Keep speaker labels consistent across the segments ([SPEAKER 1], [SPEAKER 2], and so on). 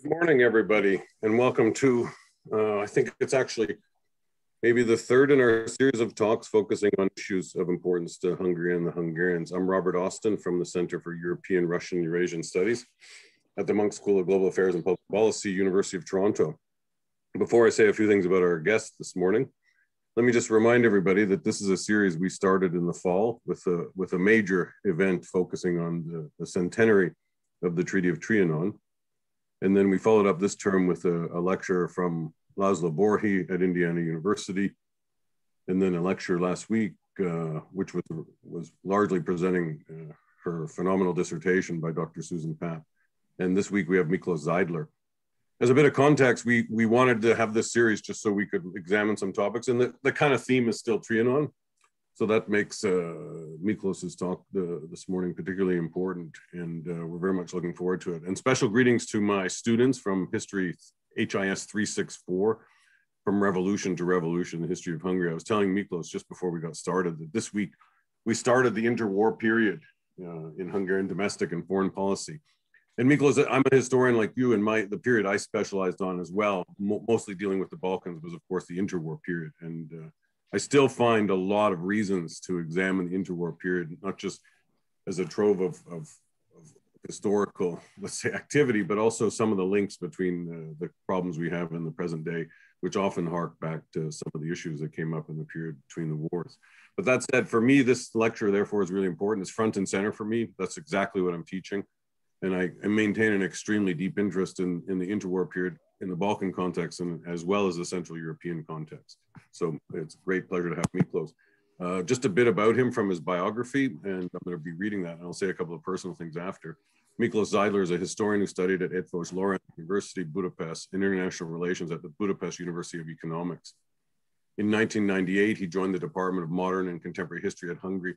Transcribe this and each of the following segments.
[SPEAKER 1] Good morning, everybody, and welcome to, uh, I think it's actually maybe the third in our series of talks focusing on issues of importance to Hungary and the Hungarians. I'm Robert Austin from the Center for European, Russian, Eurasian Studies at the Munk School of Global Affairs and Public Policy, University of Toronto. Before I say a few things about our guest this morning, let me just remind everybody that this is a series we started in the fall with a, with a major event focusing on the, the centenary of the Treaty of Trianon. And then we followed up this term with a, a lecture from Laszlo Borhi at Indiana University. And then a lecture last week, uh, which was, was largely presenting uh, her phenomenal dissertation by Dr. Susan Papp. And this week we have Miklos Zeidler. As a bit of context, we, we wanted to have this series just so we could examine some topics. And the, the kind of theme is still Trianon. So that makes uh, Miklos's talk the, this morning particularly important, and uh, we're very much looking forward to it. And special greetings to my students from History HIS 364, from Revolution to Revolution, the History of Hungary. I was telling Miklos just before we got started that this week we started the interwar period uh, in Hungarian domestic and foreign policy. And Miklos, I'm a historian like you, and my the period I specialized on as well, mo mostly dealing with the Balkans, was of course the interwar period. And uh, I still find a lot of reasons to examine the interwar period, not just as a trove of, of, of historical, let's say, activity, but also some of the links between the, the problems we have in the present day, which often hark back to some of the issues that came up in the period between the wars. But that said, for me, this lecture, therefore, is really important. It's front and center for me. That's exactly what I'm teaching. And I, I maintain an extremely deep interest in, in the interwar period in the Balkan context and as well as the Central European context. So it's a great pleasure to have Miklos. Uh, just a bit about him from his biography, and I'm going to be reading that, and I'll say a couple of personal things after. Miklos Zeidler is a historian who studied at Eötvös Loránd University, Budapest, in international relations at the Budapest University of Economics. In 1998, he joined the Department of Modern and Contemporary History at Hungary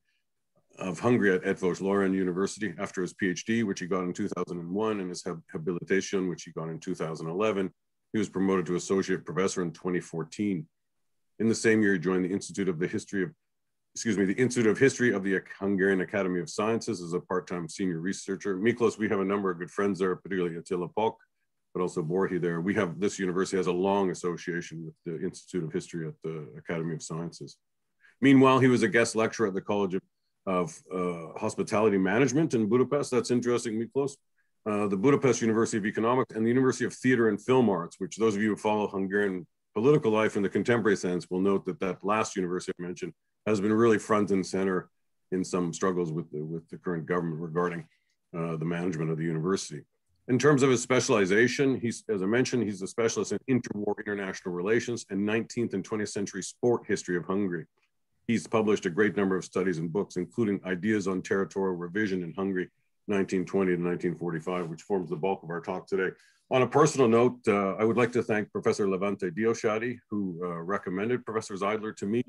[SPEAKER 1] of Hungary at Loránd University after his PhD, which he got in 2001, and his habilitation, which he got in 2011. He was promoted to associate professor in 2014. In the same year, he joined the Institute of the History of, excuse me, the Institute of History of the Hungarian Academy of Sciences as a part-time senior researcher. Miklos, we have a number of good friends there, particularly Attila Pok, but also Borhi there. We have, this university has a long association with the Institute of History at the Academy of Sciences. Meanwhile, he was a guest lecturer at the College of of uh, hospitality management in Budapest. That's interesting, Miklos. Uh, the Budapest University of Economics and the University of Theater and Film Arts, which those of you who follow Hungarian political life in the contemporary sense will note that that last university I mentioned has been really front and center in some struggles with the, with the current government regarding uh, the management of the university. In terms of his specialization, he's, as I mentioned, he's a specialist in interwar international relations and 19th and 20th century sport history of Hungary. He's published a great number of studies and books, including Ideas on Territorial Revision in Hungary, 1920 to 1945, which forms the bulk of our talk today. On a personal note, uh, I would like to thank Professor Levante Dioshády, who uh, recommended Professor Zeidler to me.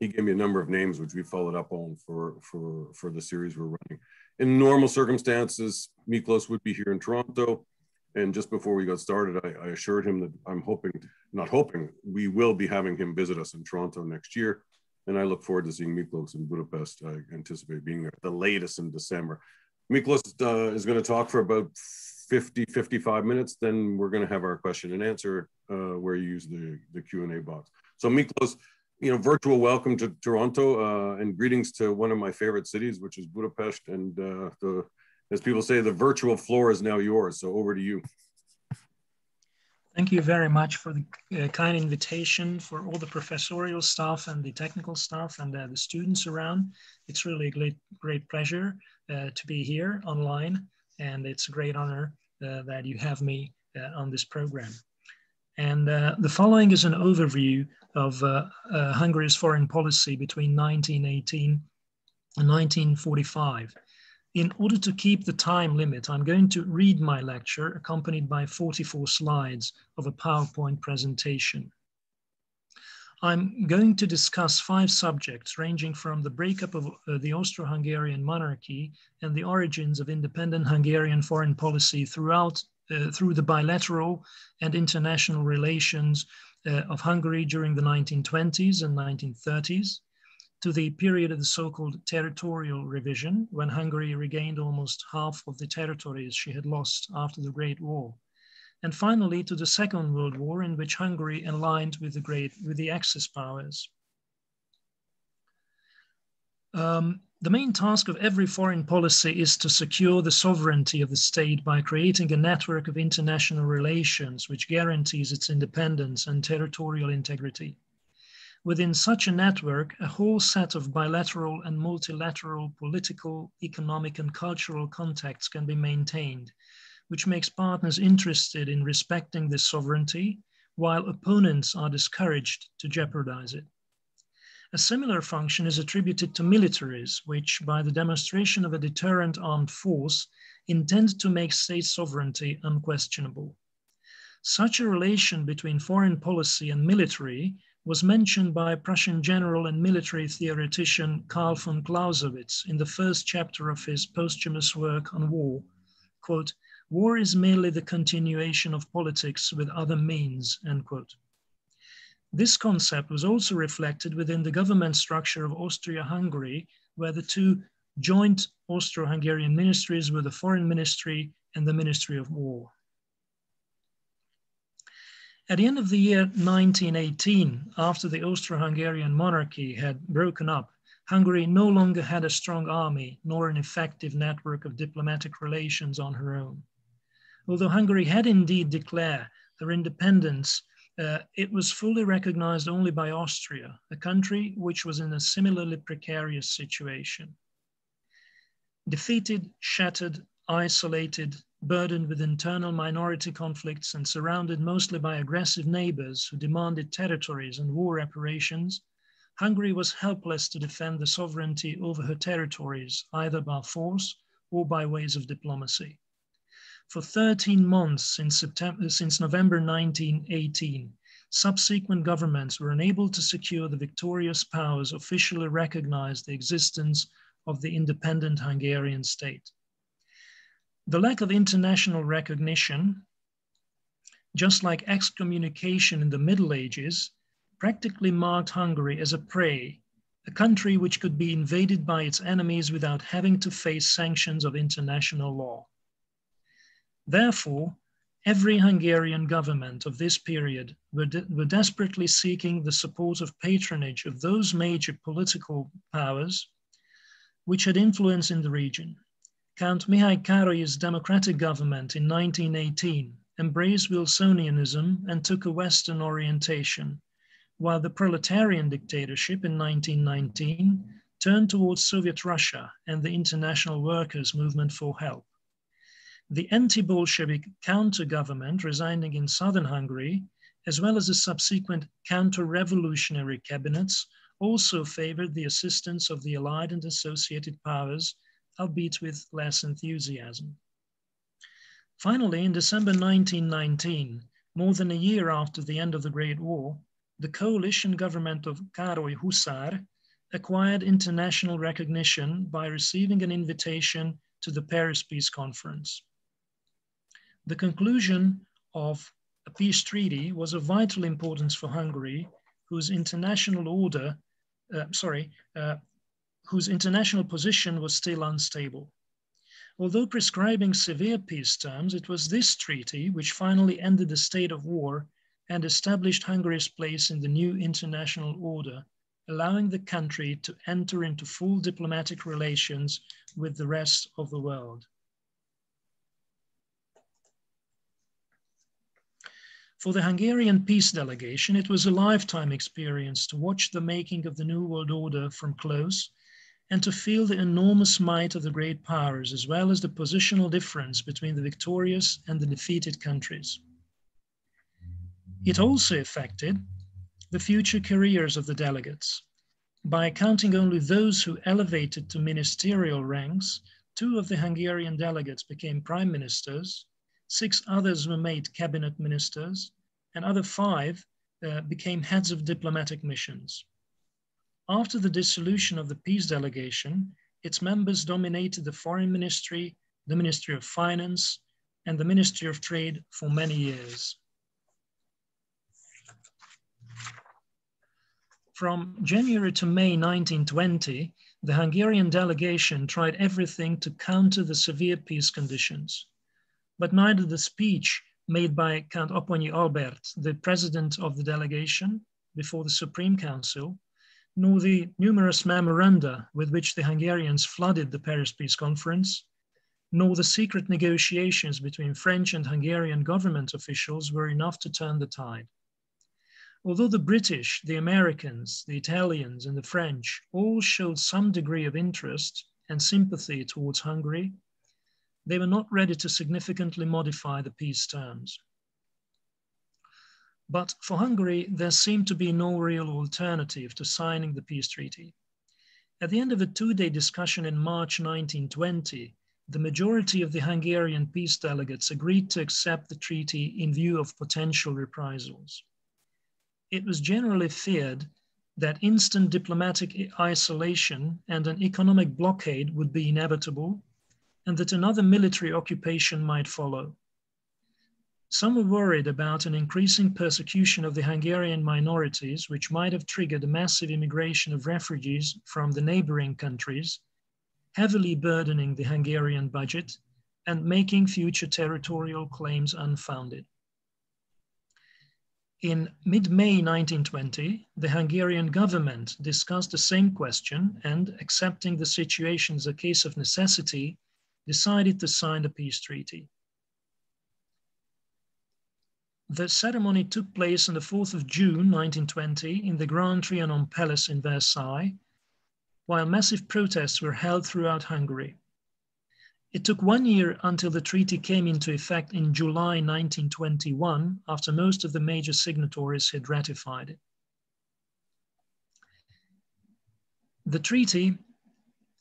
[SPEAKER 1] He gave me a number of names, which we followed up on for, for, for the series we're running. In normal circumstances, Miklos would be here in Toronto. And just before we got started, I, I assured him that I'm hoping, not hoping, we will be having him visit us in Toronto next year and I look forward to seeing Miklos in Budapest. I anticipate being there the latest in December. Miklos uh, is going to talk for about 50, 55 minutes. Then we're going to have our question and answer uh, where you use the, the Q&A box. So Miklos, you know, virtual welcome to Toronto uh, and greetings to one of my favorite cities, which is Budapest. And uh, the, as people say, the virtual floor is now yours. So over to you.
[SPEAKER 2] Thank you very much for the uh, kind invitation for all the professorial staff and the technical staff and uh, the students around. It's really a great, great pleasure uh, to be here online and it's a great honor uh, that you have me uh, on this program. And uh, the following is an overview of Hungary's foreign policy between 1918 and 1945. In order to keep the time limit, I'm going to read my lecture accompanied by 44 slides of a PowerPoint presentation. I'm going to discuss five subjects ranging from the breakup of uh, the Austro-Hungarian monarchy and the origins of independent Hungarian foreign policy throughout uh, through the bilateral and international relations uh, of Hungary during the 1920s and 1930s, to the period of the so-called territorial revision, when Hungary regained almost half of the territories she had lost after the Great War, and finally to the Second World War in which Hungary aligned with the, great, with the Axis powers. Um, the main task of every foreign policy is to secure the sovereignty of the state by creating a network of international relations which guarantees its independence and territorial integrity. Within such a network, a whole set of bilateral and multilateral political, economic, and cultural contacts can be maintained, which makes partners interested in respecting this sovereignty, while opponents are discouraged to jeopardize it. A similar function is attributed to militaries, which, by the demonstration of a deterrent armed force, intend to make state sovereignty unquestionable. Such a relation between foreign policy and military was mentioned by Prussian general and military theoretician Karl von Clausewitz in the first chapter of his posthumous work on war. Quote, war is merely the continuation of politics with other means, end quote. This concept was also reflected within the government structure of Austria-Hungary, where the two joint Austro-Hungarian ministries were the Foreign Ministry and the Ministry of War. At the end of the year 1918, after the Austro-Hungarian monarchy had broken up, Hungary no longer had a strong army nor an effective network of diplomatic relations on her own. Although Hungary had indeed declared their independence uh, it was fully recognized only by Austria, a country which was in a similarly precarious situation. Defeated, shattered, isolated, burdened with internal minority conflicts and surrounded mostly by aggressive neighbors who demanded territories and war reparations, Hungary was helpless to defend the sovereignty over her territories, either by force or by ways of diplomacy. For 13 months since, since November 1918, subsequent governments were unable to secure the victorious powers officially recognize the existence of the independent Hungarian state. The lack of international recognition, just like excommunication in the Middle Ages, practically marked Hungary as a prey, a country which could be invaded by its enemies without having to face sanctions of international law. Therefore, every Hungarian government of this period were, de were desperately seeking the support of patronage of those major political powers which had influence in the region. Count Mihály Károlyi's democratic government in 1918 embraced Wilsonianism and took a Western orientation, while the proletarian dictatorship in 1919 turned towards Soviet Russia and the international workers' movement for help. The anti-Bolshevik counter-government residing in southern Hungary, as well as the subsequent counter-revolutionary cabinets, also favored the assistance of the Allied and associated powers, albeit with less enthusiasm. Finally, in December 1919, more than a year after the end of the Great War, the coalition government of Károly Huszár acquired international recognition by receiving an invitation to the Paris Peace Conference. The conclusion of a peace treaty was of vital importance for Hungary, whose international order, uh, sorry, uh, whose international position was still unstable. Although prescribing severe peace terms, it was this treaty which finally ended the state of war and established Hungary's place in the new international order, allowing the country to enter into full diplomatic relations with the rest of the world. For the Hungarian peace delegation, it was a lifetime experience to watch the making of the New World Order from close and to feel the enormous might of the great powers, as well as the positional difference between the victorious and the defeated countries. It also affected the future careers of the delegates. By counting only those who elevated to ministerial ranks, two of the Hungarian delegates became prime ministers six others were made cabinet ministers, and other five uh, became heads of diplomatic missions. After the dissolution of the peace delegation, its members dominated the foreign ministry, the Ministry of Finance, and the Ministry of Trade for many years. From January to May 1920, the Hungarian delegation tried everything to counter the severe peace conditions but neither the speech made by Count Apponyi Albert, the president of the delegation before the Supreme Council, nor the numerous memoranda with which the Hungarians flooded the Paris Peace Conference, nor the secret negotiations between French and Hungarian government officials were enough to turn the tide. Although the British, the Americans, the Italians, and the French all showed some degree of interest and sympathy towards Hungary, they were not ready to significantly modify the peace terms. But for Hungary, there seemed to be no real alternative to signing the peace treaty. At the end of a two-day discussion in March 1920, the majority of the Hungarian peace delegates agreed to accept the treaty in view of potential reprisals. It was generally feared that instant diplomatic isolation and an economic blockade would be inevitable, and that another military occupation might follow. Some were worried about an increasing persecution of the Hungarian minorities, which might have triggered a massive immigration of refugees from the neighboring countries heavily burdening the Hungarian budget and making future territorial claims unfounded. In mid-May 1920, the Hungarian government discussed the same question and, accepting the situation as a case of necessity, decided to sign the peace treaty. The ceremony took place on the 4th of June 1920 in the Grand Trianon Palace in Versailles, while massive protests were held throughout Hungary. It took one year until the treaty came into effect in July 1921, after most of the major signatories had ratified it. The treaty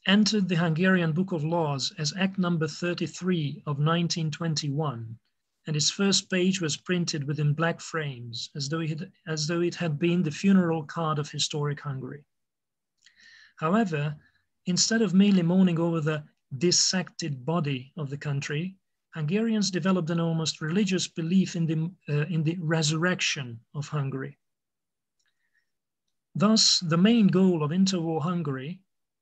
[SPEAKER 2] entered the Hungarian Book of Laws as Act number 33 of 1921, and its first page was printed within black frames, as though, it had, as though it had been the funeral card of historic Hungary. However, instead of merely mourning over the dissected body of the country, Hungarians developed an almost religious belief in the, uh, in the resurrection of Hungary. Thus, the main goal of interwar Hungary,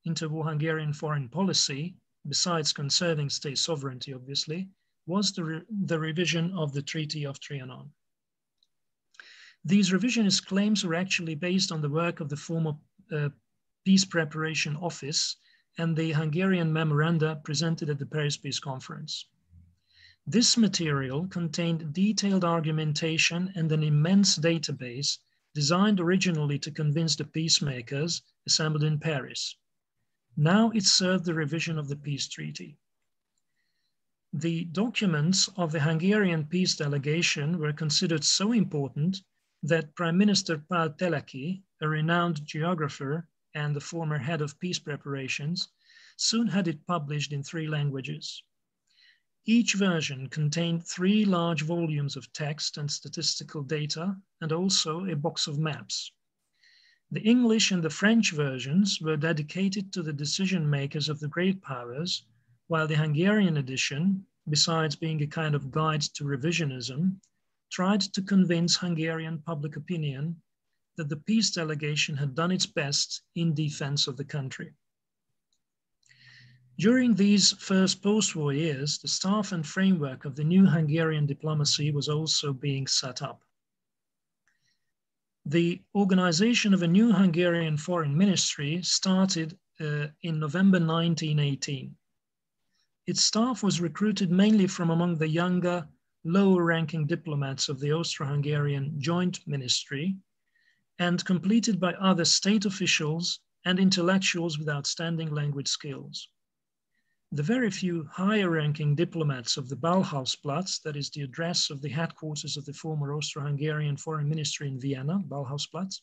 [SPEAKER 2] interwar Hungarian foreign policy, besides conserving state sovereignty, obviously, was the, re the revision of the Treaty of Trianon. These revisionist claims were actually based on the work of the former uh, Peace Preparation Office and the Hungarian memoranda presented at the Paris Peace Conference. This material contained detailed argumentation and an immense database designed originally to convince the peacemakers assembled in Paris. Now it served the revision of the peace treaty. The documents of the Hungarian peace delegation were considered so important that Prime Minister Pál Teleki, a renowned geographer, and the former head of peace preparations, soon had it published in three languages. Each version contained three large volumes of text and statistical data, and also a box of maps. The English and the French versions were dedicated to the decision makers of the great powers, while the Hungarian edition, besides being a kind of guide to revisionism, tried to convince Hungarian public opinion that the peace delegation had done its best in defense of the country. During these first post-war years, the staff and framework of the new Hungarian diplomacy was also being set up. The organization of a new Hungarian foreign ministry started uh, in November 1918. Its staff was recruited mainly from among the younger, lower ranking diplomats of the Austro-Hungarian Joint Ministry, and completed by other state officials and intellectuals with outstanding language skills. The very few higher ranking diplomats of the Ballhausplatz, that is the address of the headquarters of the former Austro-Hungarian foreign ministry in Vienna, Ballhausplatz.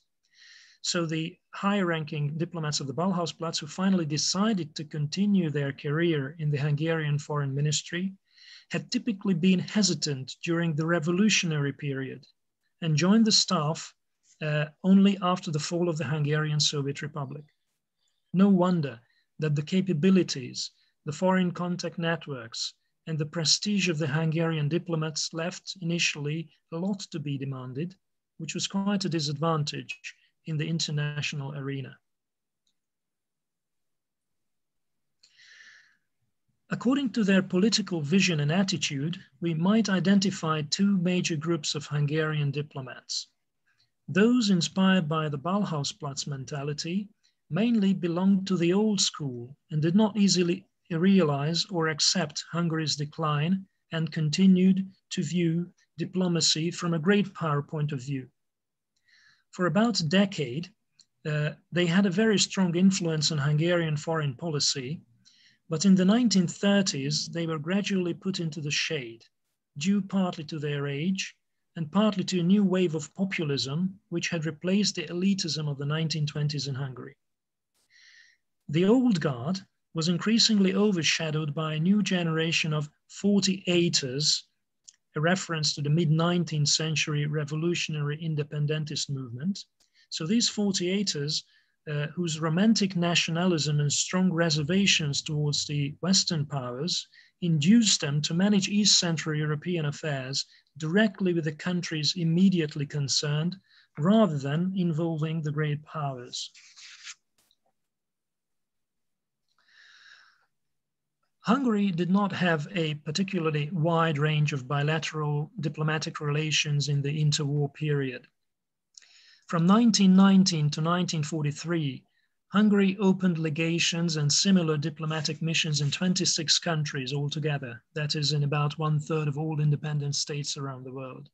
[SPEAKER 2] So the higher ranking diplomats of the Ballhausplatz who finally decided to continue their career in the Hungarian foreign ministry had typically been hesitant during the revolutionary period and joined the staff uh, only after the fall of the Hungarian Soviet Republic. No wonder that the capabilities, the foreign contact networks, and the prestige of the Hungarian diplomats left initially a lot to be demanded, which was quite a disadvantage in the international arena. According to their political vision and attitude, we might identify two major groups of Hungarian diplomats. Those inspired by the Ballhausplatz mentality mainly belonged to the old school and did not easily realize or accept Hungary's decline and continued to view diplomacy from a great power point of view. For about a decade, uh, they had a very strong influence on Hungarian foreign policy but in the 1930s, they were gradually put into the shade, due partly to their age and partly to a new wave of populism, which had replaced the elitism of the 1920s in Hungary. The old guard was increasingly overshadowed by a new generation of 48ers, a reference to the mid 19th century revolutionary independentist movement. So these 48ers uh, whose romantic nationalism and strong reservations towards the Western powers induced them to manage East Central European affairs directly with the countries immediately concerned rather than involving the great powers. Hungary did not have a particularly wide range of bilateral diplomatic relations in the interwar period. From 1919 to 1943, Hungary opened legations and similar diplomatic missions in 26 countries altogether, that is, in about one third of all independent states around the world.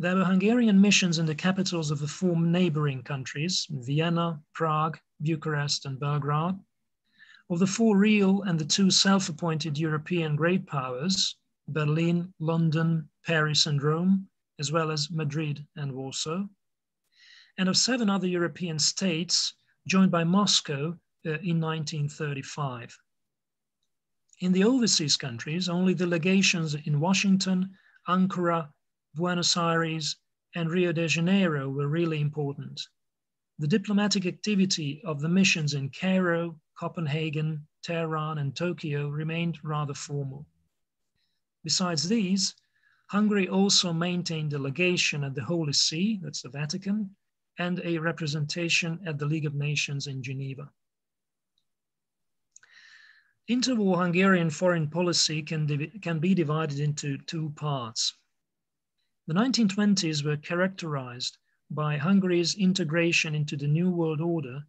[SPEAKER 2] There were Hungarian missions in the capitals of the four neighboring countries Vienna, Prague, Bucharest, and Belgrade. Of the four real and the two self appointed European great powers, Berlin, London, Paris, and Rome, as well as Madrid and Warsaw and of seven other European states joined by Moscow uh, in 1935. In the overseas countries, only the legations in Washington, Ankara, Buenos Aires, and Rio de Janeiro were really important. The diplomatic activity of the missions in Cairo, Copenhagen, Tehran, and Tokyo remained rather formal. Besides these, Hungary also maintained a legation at the Holy See, that's the Vatican, and a representation at the League of Nations in Geneva. Interwar Hungarian foreign policy can, can be divided into two parts. The 1920s were characterized by Hungary's integration into the New World Order,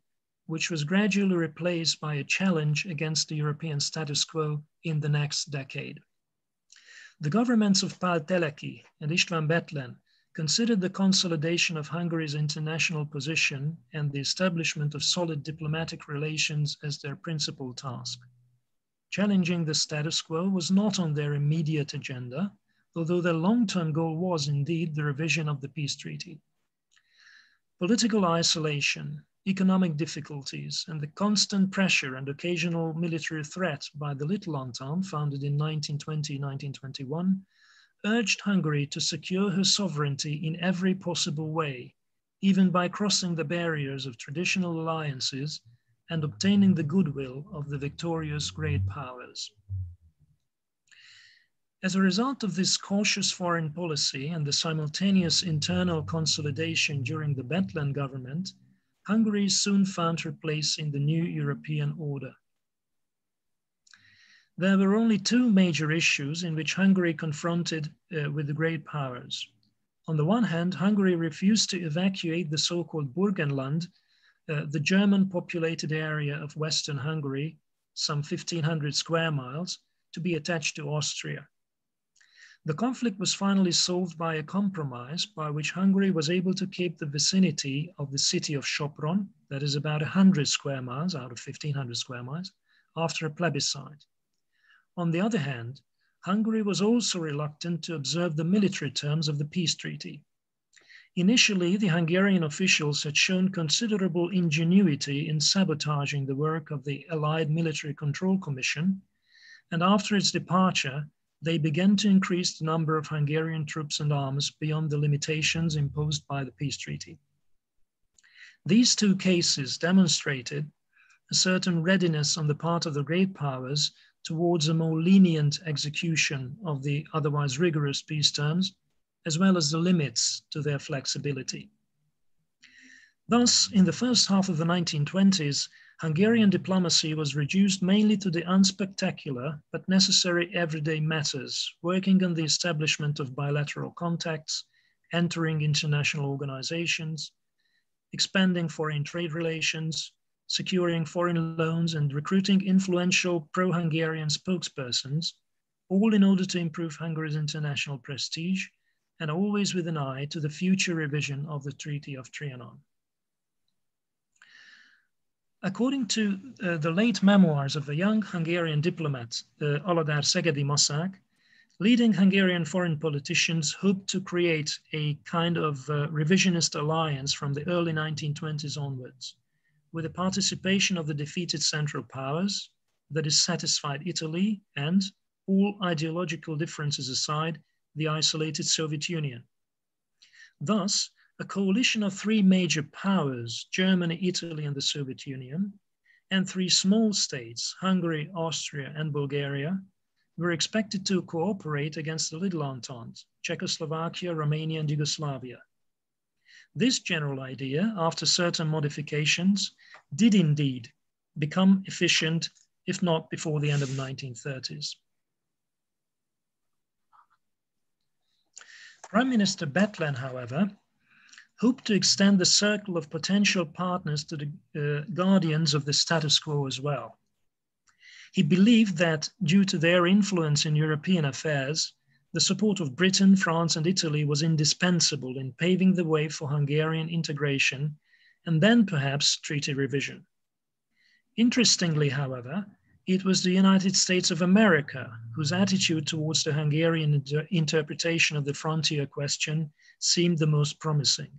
[SPEAKER 2] which was gradually replaced by a challenge against the European status quo in the next decade. The governments of Pál Teleki and István Bethlen considered the consolidation of Hungary's international position and the establishment of solid diplomatic relations as their principal task. Challenging the status quo was not on their immediate agenda, although their long-term goal was indeed the revision of the peace treaty. Political isolation, economic difficulties, and the constant pressure and occasional military threat by the Little Entente, founded in 1920-1921, urged Hungary to secure her sovereignty in every possible way, even by crossing the barriers of traditional alliances and obtaining the goodwill of the victorious great powers. As a result of this cautious foreign policy and the simultaneous internal consolidation during the Bethlen government, Hungary soon found her place in the new European order. There were only two major issues in which Hungary confronted uh, with the great powers. On the one hand, Hungary refused to evacuate the so-called Burgenland, uh, the German populated area of Western Hungary, some 1500 square miles, to be attached to Austria. The conflict was finally solved by a compromise by which Hungary was able to keep the vicinity of the city of Sopron, that is about 100 square miles out of 1500 square miles, after a plebiscite. On the other hand, Hungary was also reluctant to observe the military terms of the peace treaty. Initially, the Hungarian officials had shown considerable ingenuity in sabotaging the work of the Allied Military Control Commission, and after its departure, they began to increase the number of Hungarian troops and arms beyond the limitations imposed by the peace treaty. These two cases demonstrated a certain readiness on the part of the great powers towards a more lenient execution of the otherwise rigorous peace terms, as well as the limits to their flexibility. Thus, in the first half of the 1920s, Hungarian diplomacy was reduced mainly to the unspectacular but necessary everyday matters, working on the establishment of bilateral contacts, entering international organizations, expanding foreign trade relations, securing foreign loans, and recruiting influential pro Hungarian spokespersons, all in order to improve Hungary's international prestige and always with an eye to the future revision of the Treaty of Trianon. According to uh, the late memoirs of the young Hungarian diplomat, uh, Aladár Szegedy-Maszák, leading Hungarian foreign politicians hoped to create a kind of uh, revisionist alliance from the early 1920s onwards, with the participation of the defeated Central Powers that is satisfied Italy and, all ideological differences aside, the isolated Soviet Union. Thus, a coalition of three major powers, Germany, Italy, and the Soviet Union, and three small states, Hungary, Austria, and Bulgaria, were expected to cooperate against the Little Entente, Czechoslovakia, Romania, and Yugoslavia. This general idea, after certain modifications, did indeed become efficient, if not before the end of the 1930s. Prime Minister Bethlen, however, hoped to extend the circle of potential partners to the uh, guardians of the status quo as well. He believed that due to their influence in European affairs, the support of Britain, France, and Italy was indispensable in paving the way for Hungarian integration and then perhaps treaty revision. Interestingly, however, it was the United States of America whose attitude towards the Hungarian inter interpretation of the frontier question seemed the most promising.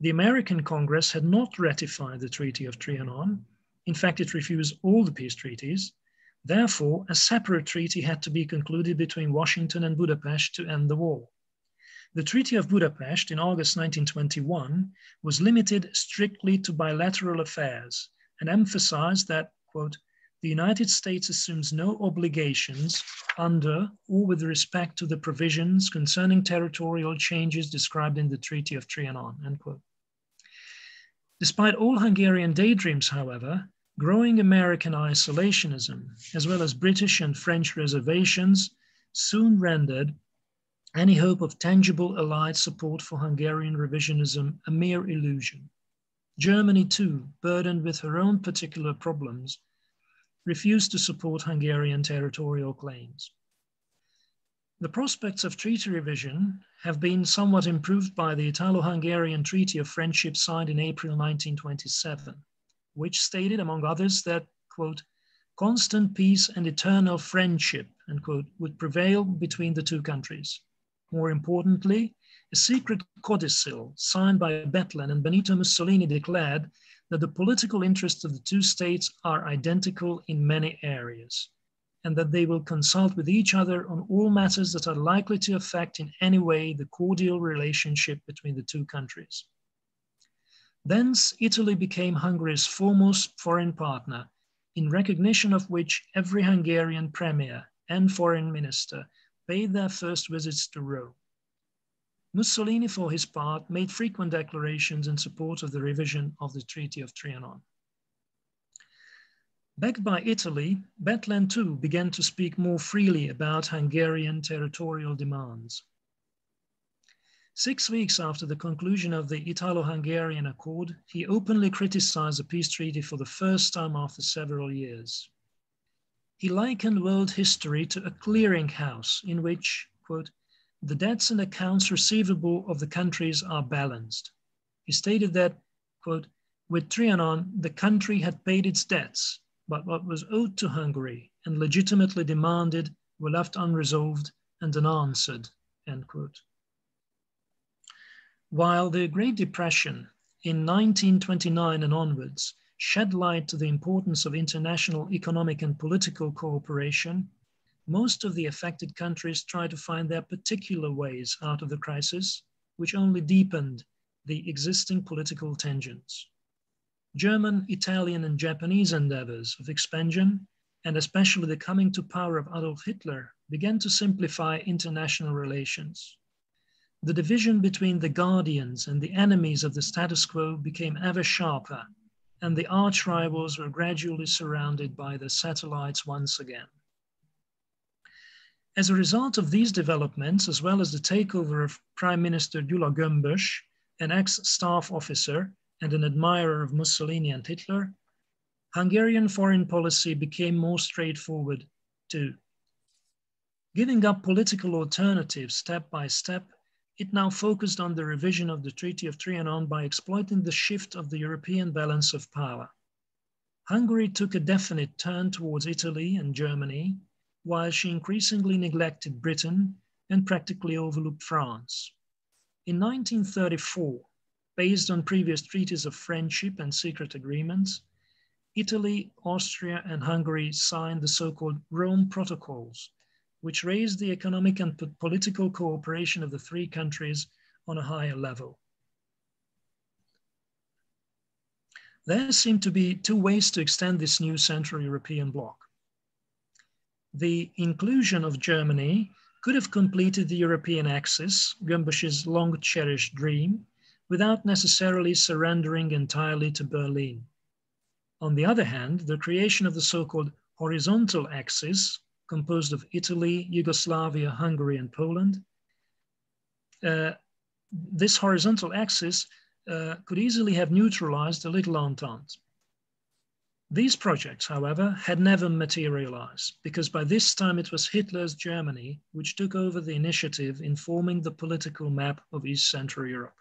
[SPEAKER 2] The American Congress had not ratified the Treaty of Trianon. In fact, it refused all the peace treaties. Therefore, a separate treaty had to be concluded between Washington and Budapest to end the war. The Treaty of Budapest in August 1921 was limited strictly to bilateral affairs and emphasized that, quote, the United States assumes no obligations under or with respect to the provisions concerning territorial changes described in the Treaty of Trianon, end quote. Despite all Hungarian daydreams, however, growing American isolationism, as well as British and French reservations, soon rendered any hope of tangible Allied support for Hungarian revisionism a mere illusion. Germany, too, burdened with her own particular problems, refused to support Hungarian territorial claims. The prospects of treaty revision have been somewhat improved by the Italo-Hungarian Treaty of Friendship signed in April 1927, which stated, among others, that, quote, constant peace and eternal friendship, quote, would prevail between the two countries. More importantly, a secret codicil signed by Bethlen and Benito Mussolini declared that the political interests of the two states are identical in many areas and that they will consult with each other on all matters that are likely to affect in any way the cordial relationship between the two countries. Thence, Italy became Hungary's foremost foreign partner, in recognition of which every Hungarian premier and foreign minister paid their first visits to Rome. Mussolini, for his part, made frequent declarations in support of the revision of the Treaty of Trianon. Backed by Italy, Bethlen too began to speak more freely about Hungarian territorial demands. Six weeks after the conclusion of the Italo-Hungarian Accord, he openly criticized the peace treaty for the first time after several years. He likened world history to a clearinghouse in which, quote, the debts and accounts receivable of the countries are balanced. He stated that, quote, with Trianon, the country had paid its debts but what was owed to Hungary and legitimately demanded were left unresolved and unanswered. While the Great Depression in 1929 and onwards shed light to the importance of international economic and political cooperation, most of the affected countries tried to find their particular ways out of the crisis, which only deepened the existing political tensions. German, Italian, and Japanese endeavors of expansion, and especially the coming to power of Adolf Hitler, began to simplify international relations. The division between the guardians and the enemies of the status quo became ever sharper, and the arch rivals were gradually surrounded by the satellites once again. As a result of these developments, as well as the takeover of Prime Minister Gyula Gömbös, an ex-staff officer and an admirer of Mussolini and Hitler, Hungarian foreign policy became more straightforward too. Giving up political alternatives step by step, it now focused on the revision of the Treaty of Trianon by exploiting the shift of the European balance of power. Hungary took a definite turn towards Italy and Germany, while she increasingly neglected Britain and practically overlooked France. In 1934, based on previous treaties of friendship and secret agreements, Italy, Austria, and Hungary signed the so-called Rome Protocols, which raised the economic and political cooperation of the three countries on a higher level. There seem to be two ways to extend this new Central European bloc. The inclusion of Germany could have completed the European axis, Gömbös's long cherished dream, without necessarily surrendering entirely to Berlin. On the other hand, the creation of the so-called horizontal axis, composed of Italy, Yugoslavia, Hungary, and Poland. Uh, this horizontal axis uh, could easily have neutralized the Little Entente. These projects, however, had never materialized because by this time it was Hitler's Germany which took over the initiative in forming the political map of East Central Europe.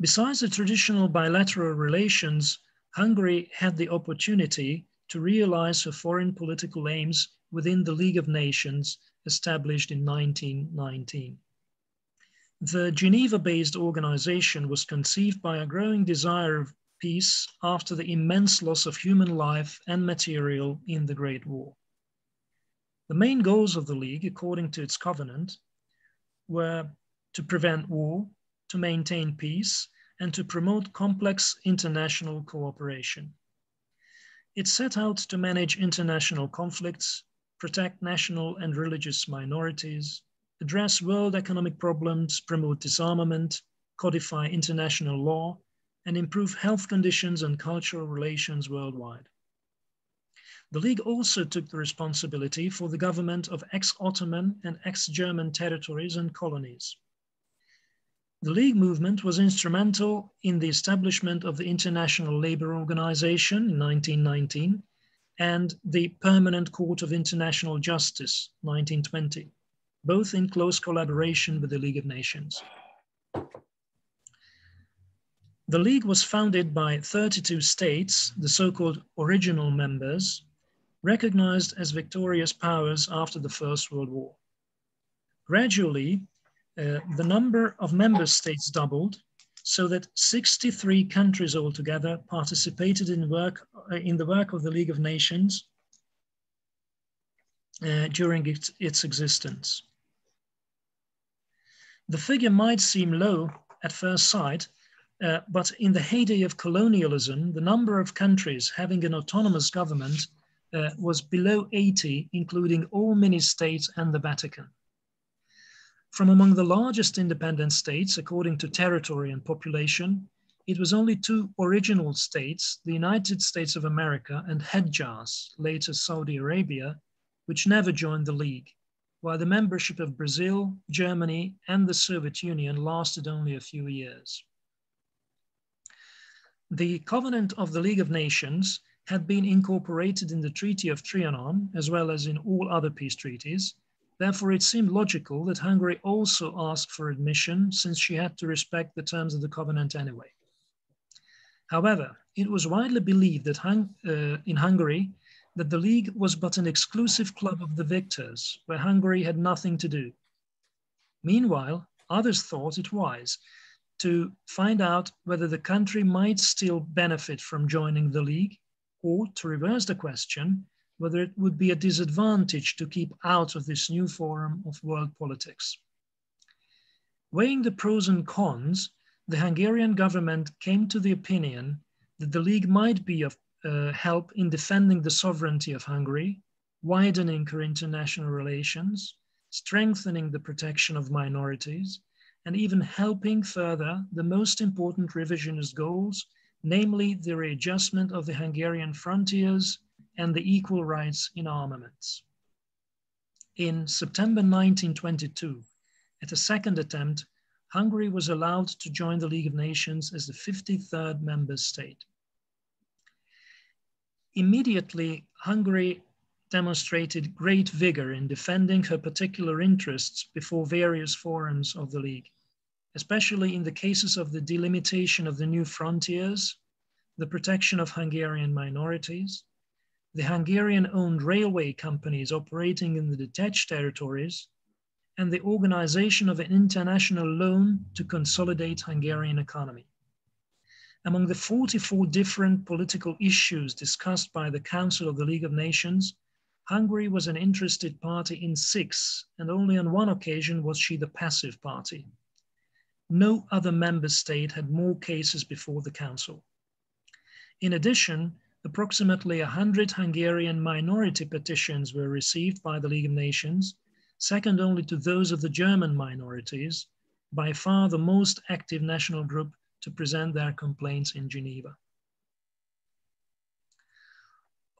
[SPEAKER 2] Besides the traditional bilateral relations, Hungary had the opportunity to realize her foreign political aims within the League of Nations established in 1919. The Geneva-based organization was conceived by a growing desire of peace after the immense loss of human life and material in the Great War. The main goals of the League, according to its covenant, were to prevent war, to maintain peace, and to promote complex international cooperation. It set out to manage international conflicts, protect national and religious minorities, address world economic problems, promote disarmament, codify international law, and improve health conditions and cultural relations worldwide. The League also took the responsibility for the government of ex-Ottoman and ex-German territories and colonies. The League movement was instrumental in the establishment of the International Labour Organization in 1919 and the Permanent Court of International Justice 1920, both in close collaboration with the League of Nations. The League was founded by 32 states, the so-called original members, recognized as victorious powers after the First World War. Gradually, uh, the number of member states doubled so that 63 countries altogether participated in, work, uh, in the work of the League of Nations uh, during its, its existence. The figure might seem low at first sight, uh, but in the heyday of colonialism, the number of countries having an autonomous government uh, was below 80, including all mini-states and the Vatican. From among the largest independent states, according to territory and population, it was only two original states, the United States of America and Hejaz, later Saudi Arabia, which never joined the League, while the membership of Brazil, Germany, and the Soviet Union lasted only a few years. The Covenant of the League of Nations had been incorporated in the Treaty of Trianon, as well as in all other peace treaties, Therefore, it seemed logical that Hungary also asked for admission since she had to respect the terms of the covenant anyway. However, it was widely believed that hung, uh, in Hungary that the League was but an exclusive club of the victors, where Hungary had nothing to do. Meanwhile, others thought it wise to find out whether the country might still benefit from joining the League, or to reverse the question, whether it would be a disadvantage to keep out of this new forum of world politics. Weighing the pros and cons, the Hungarian government came to the opinion that the League might be of uh, help in defending the sovereignty of Hungary, widening her international relations, strengthening the protection of minorities, and even helping further the most important revisionist goals, namely the readjustment of the Hungarian frontiers and the equal rights in armaments. In September 1922, at a second attempt, Hungary was allowed to join the League of Nations as the 53rd member state. Immediately, Hungary demonstrated great vigor in defending her particular interests before various forums of the League, especially in the cases of the delimitation of the new frontiers, the protection of Hungarian minorities, the Hungarian-owned railway companies operating in the detached territories, and the organization of an international loan to consolidate Hungarian economy. Among the 44 different political issues discussed by the Council of the League of Nations, Hungary was an interested party in six, and only on one occasion was she the passive party. No other member state had more cases before the Council. In addition, approximately 100 Hungarian minority petitions were received by the League of Nations, second only to those of the German minorities, by far the most active national group to present their complaints in Geneva.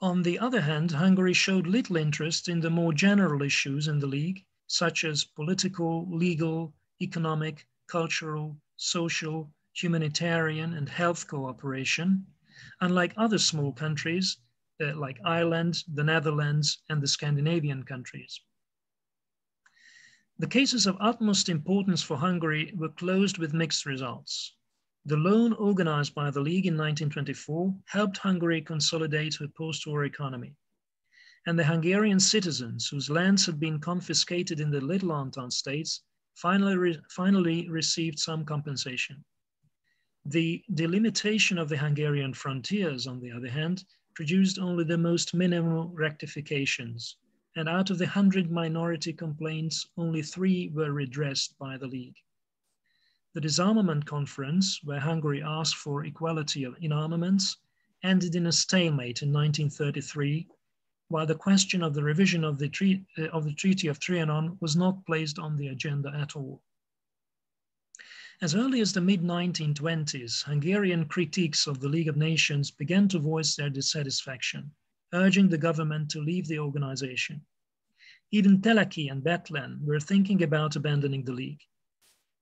[SPEAKER 2] On the other hand, Hungary showed little interest in the more general issues in the League, such as political, legal, economic, cultural, social, humanitarian, and health cooperation, unlike other small countries uh, like Ireland, the Netherlands, and the Scandinavian countries. The cases of utmost importance for Hungary were closed with mixed results. The loan organized by the League in 1924 helped Hungary consolidate her post-war economy. And the Hungarian citizens whose lands had been confiscated in the Little Entente states finally, re finally received some compensation. The delimitation of the Hungarian frontiers, on the other hand, produced only the most minimal rectifications. And out of the 100 minority complaints, only three were redressed by the League. The disarmament conference, where Hungary asked for equality in armaments, ended in a stalemate in 1933, while the question of the revision of the, tre uh, of the Treaty of Trianon was not placed on the agenda at all. As early as the mid-1920s, Hungarian critiques of the League of Nations began to voice their dissatisfaction, urging the government to leave the organization. Even Teleki and Bethlen were thinking about abandoning the League.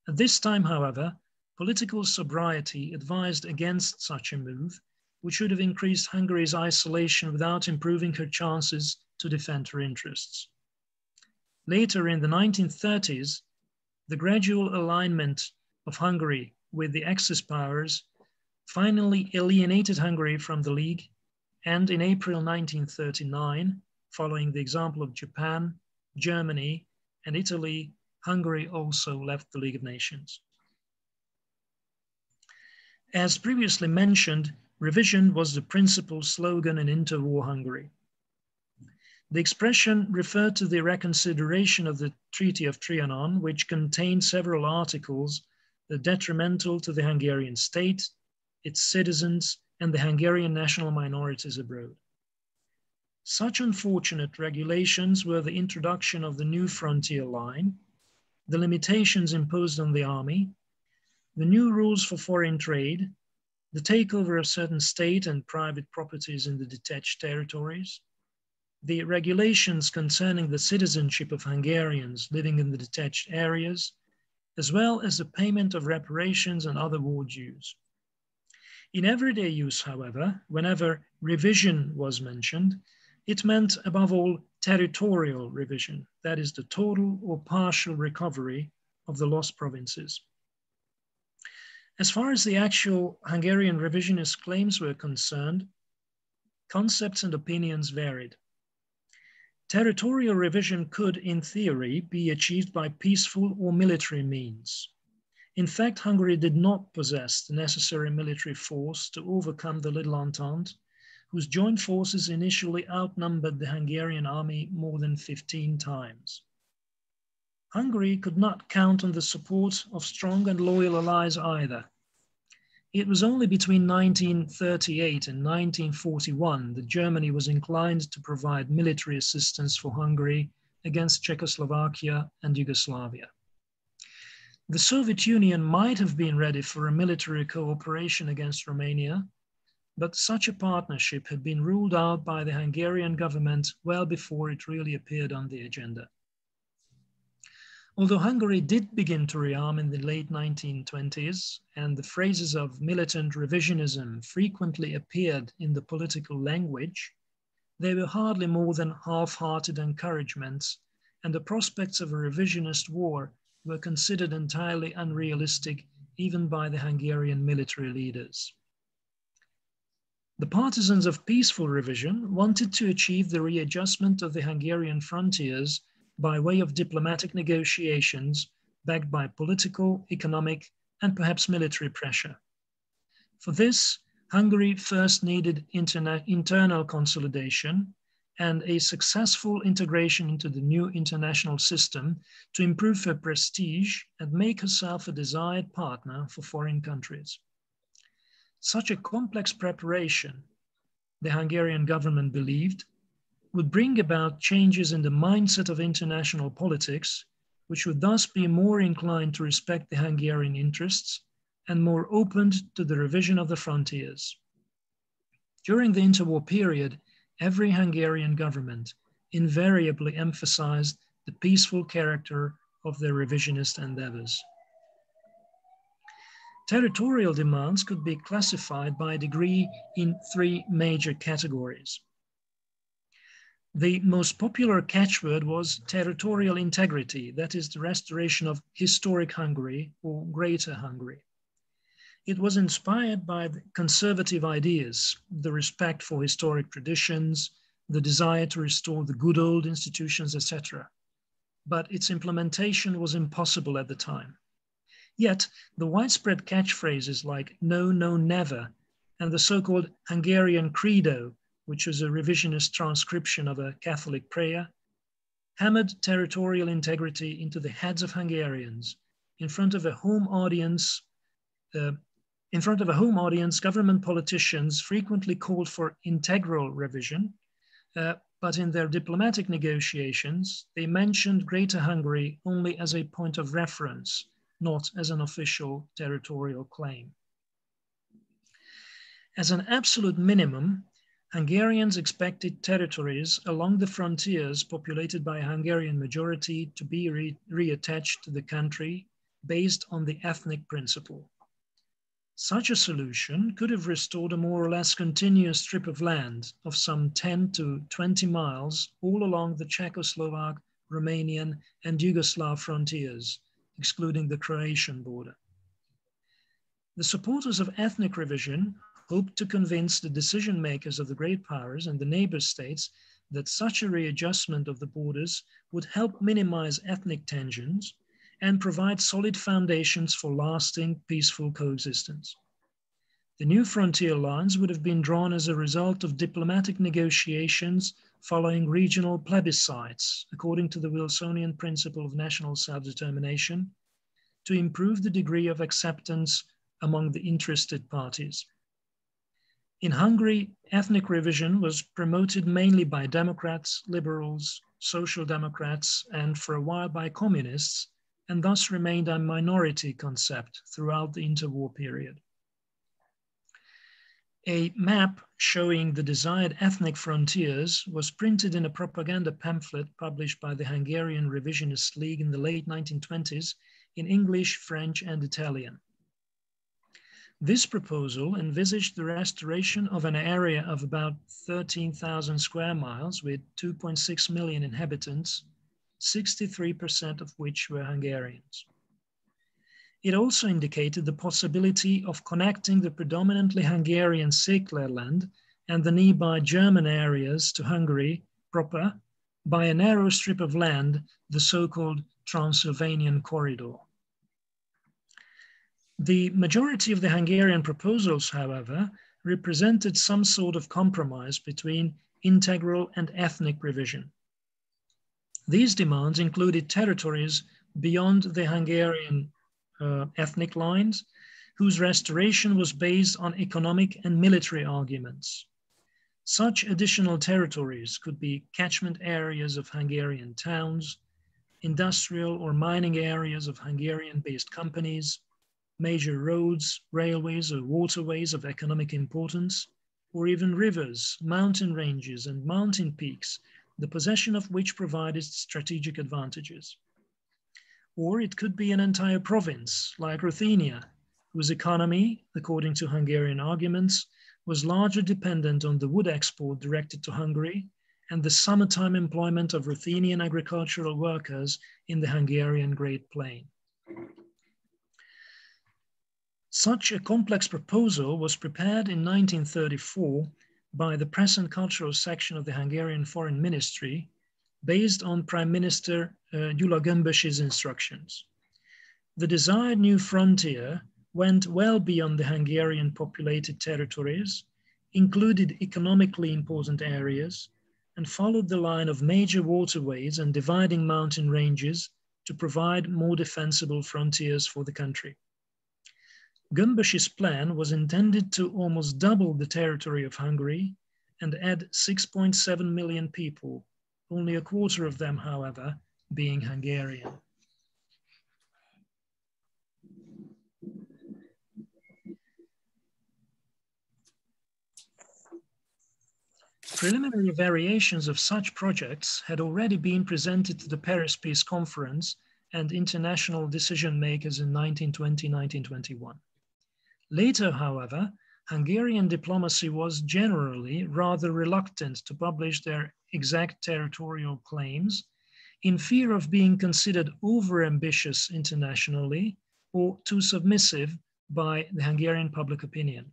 [SPEAKER 2] At this time, however, political sobriety advised against such a move, which would have increased Hungary's isolation without improving her chances to defend her interests. Later in the 1930s, the gradual alignment of Hungary with the Axis powers finally alienated Hungary from the League, and in April 1939, following the example of Japan, Germany, and Italy, Hungary also left the League of Nations. As previously mentioned, revision was the principal slogan in interwar Hungary. The expression referred to the reconsideration of the Treaty of Trianon, which contained several articles Uh, detrimental to the Hungarian state, its citizens, and the Hungarian national minorities abroad. Such unfortunate regulations were the introduction of the new frontier line, the limitations imposed on the army, the new rules for foreign trade, the takeover of certain state and private properties in the detached territories, the regulations concerning the citizenship of Hungarians living in the detached areas, as well as the payment of reparations and other war dues. In everyday use, however, whenever revision was mentioned, it meant above all territorial revision, that is the total or partial recovery of the lost provinces. As far as the actual Hungarian revisionist claims were concerned, concepts and opinions varied. Territorial revision could, in theory, be achieved by peaceful or military means. In fact, Hungary did not possess the necessary military force to overcome the Little Entente whose joint forces initially outnumbered the Hungarian army more than 15 times. Hungary could not count on the support of strong and loyal allies either. It was only between 1938 and 1941 that Germany was inclined to provide military assistance for Hungary against Czechoslovakia and Yugoslavia. The Soviet Union might have been ready for a military cooperation against Romania, but such a partnership had been ruled out by the Hungarian government well before it really appeared on the agenda. Although Hungary did begin to rearm in the late 1920s, and the phrases of militant revisionism frequently appeared in the political language, they were hardly more than half-hearted encouragements, and the prospects of a revisionist war were considered entirely unrealistic even by the Hungarian military leaders. The partisans of peaceful revision wanted to achieve the readjustment of the Hungarian frontiers by way of diplomatic negotiations backed by political, economic, and perhaps military pressure. For this, Hungary first needed internal consolidation and a successful integration into the new international system to improve her prestige and make herself a desired partner for foreign countries. Such a complex preparation, the Hungarian government believed, would bring about changes in the mindset of international politics, which would thus be more inclined to respect the Hungarian interests and more open to the revision of the frontiers. During the interwar period, every Hungarian government invariably emphasized the peaceful character of their revisionist endeavors. Territorial demands could be classified by degree in three major categories. The most popular catchword was territorial integrity, that is the restoration of historic Hungary or Greater Hungary. It was inspired by conservative ideas, the respect for historic traditions, the desire to restore the good old institutions, etc. But its implementation was impossible at the time. Yet the widespread catchphrases like no, no, never, and the so-called Hungarian credo which was a revisionist transcription of a Catholic prayer, hammered territorial integrity into the heads of Hungarians in front of a home audience. Uh, in front of a home audience, government politicians frequently called for integral revision, uh, but in their diplomatic negotiations, they mentioned Greater Hungary only as a point of reference, not as an official territorial claim. As an absolute minimum, Hungarians expected territories along the frontiers populated by a Hungarian majority to be re reattached to the country based on the ethnic principle. Such a solution could have restored a more or less continuous strip of land of some 10 to 20 miles all along the Czechoslovak, Romanian, and Yugoslav frontiers, excluding the Croatian border. The supporters of ethnic revision hoped to convince the decision makers of the great powers and the neighbor states that such a readjustment of the borders would help minimize ethnic tensions and provide solid foundations for lasting peaceful coexistence. The new frontier lines would have been drawn as a result of diplomatic negotiations following regional plebiscites, according to the Wilsonian principle of national self-determination, to improve the degree of acceptance among the interested parties. In Hungary, ethnic revision was promoted mainly by Democrats, liberals, social democrats, and for a while by communists, and thus remained a minority concept throughout the interwar period. A map showing the desired ethnic frontiers was printed in a propaganda pamphlet published by the Hungarian Revisionist League in the late 1920s in English, French, and Italian. This proposal envisaged the restoration of an area of about 13,000 square miles with 2.6 million inhabitants, 63% of which were Hungarians. It also indicated the possibility of connecting the predominantly Hungarian Széklerland and the nearby German areas to Hungary proper by a narrow strip of land, the so-called Transylvanian Corridor. The majority of the Hungarian proposals, however, represented some sort of compromise between integral and ethnic revision. These demands included territories beyond the Hungarian uh, ethnic lines, whose restoration was based on economic and military arguments. Such additional territories could be catchment areas of Hungarian towns, industrial or mining areas of Hungarian-based companies, major roads, railways, or waterways of economic importance, or even rivers, mountain ranges, and mountain peaks, the possession of which provided strategic advantages. Or it could be an entire province, like Ruthenia, whose economy, according to Hungarian arguments, was largely dependent on the wood export directed to Hungary and the summertime employment of Ruthenian agricultural workers in the Hungarian Great Plain. Such a complex proposal was prepared in 1934 by the Press and Cultural Section of the Hungarian Foreign Ministry based on Prime Minister uh, Gyula Gömbös's instructions. The desired new frontier went well beyond the Hungarian populated territories, included economically important areas, and followed the line of major waterways and dividing mountain ranges to provide more defensible frontiers for the country. Gömbös's plan was intended to almost double the territory of Hungary and add 6.7 million people, only a quarter of them, however, being Hungarian. Preliminary variations of such projects had already been presented to the Paris Peace Conference and international decision makers in 1920-1921. Later, however, Hungarian diplomacy was generally rather reluctant to publish their exact territorial claims in fear of being considered overambitious internationally or too submissive by the Hungarian public opinion.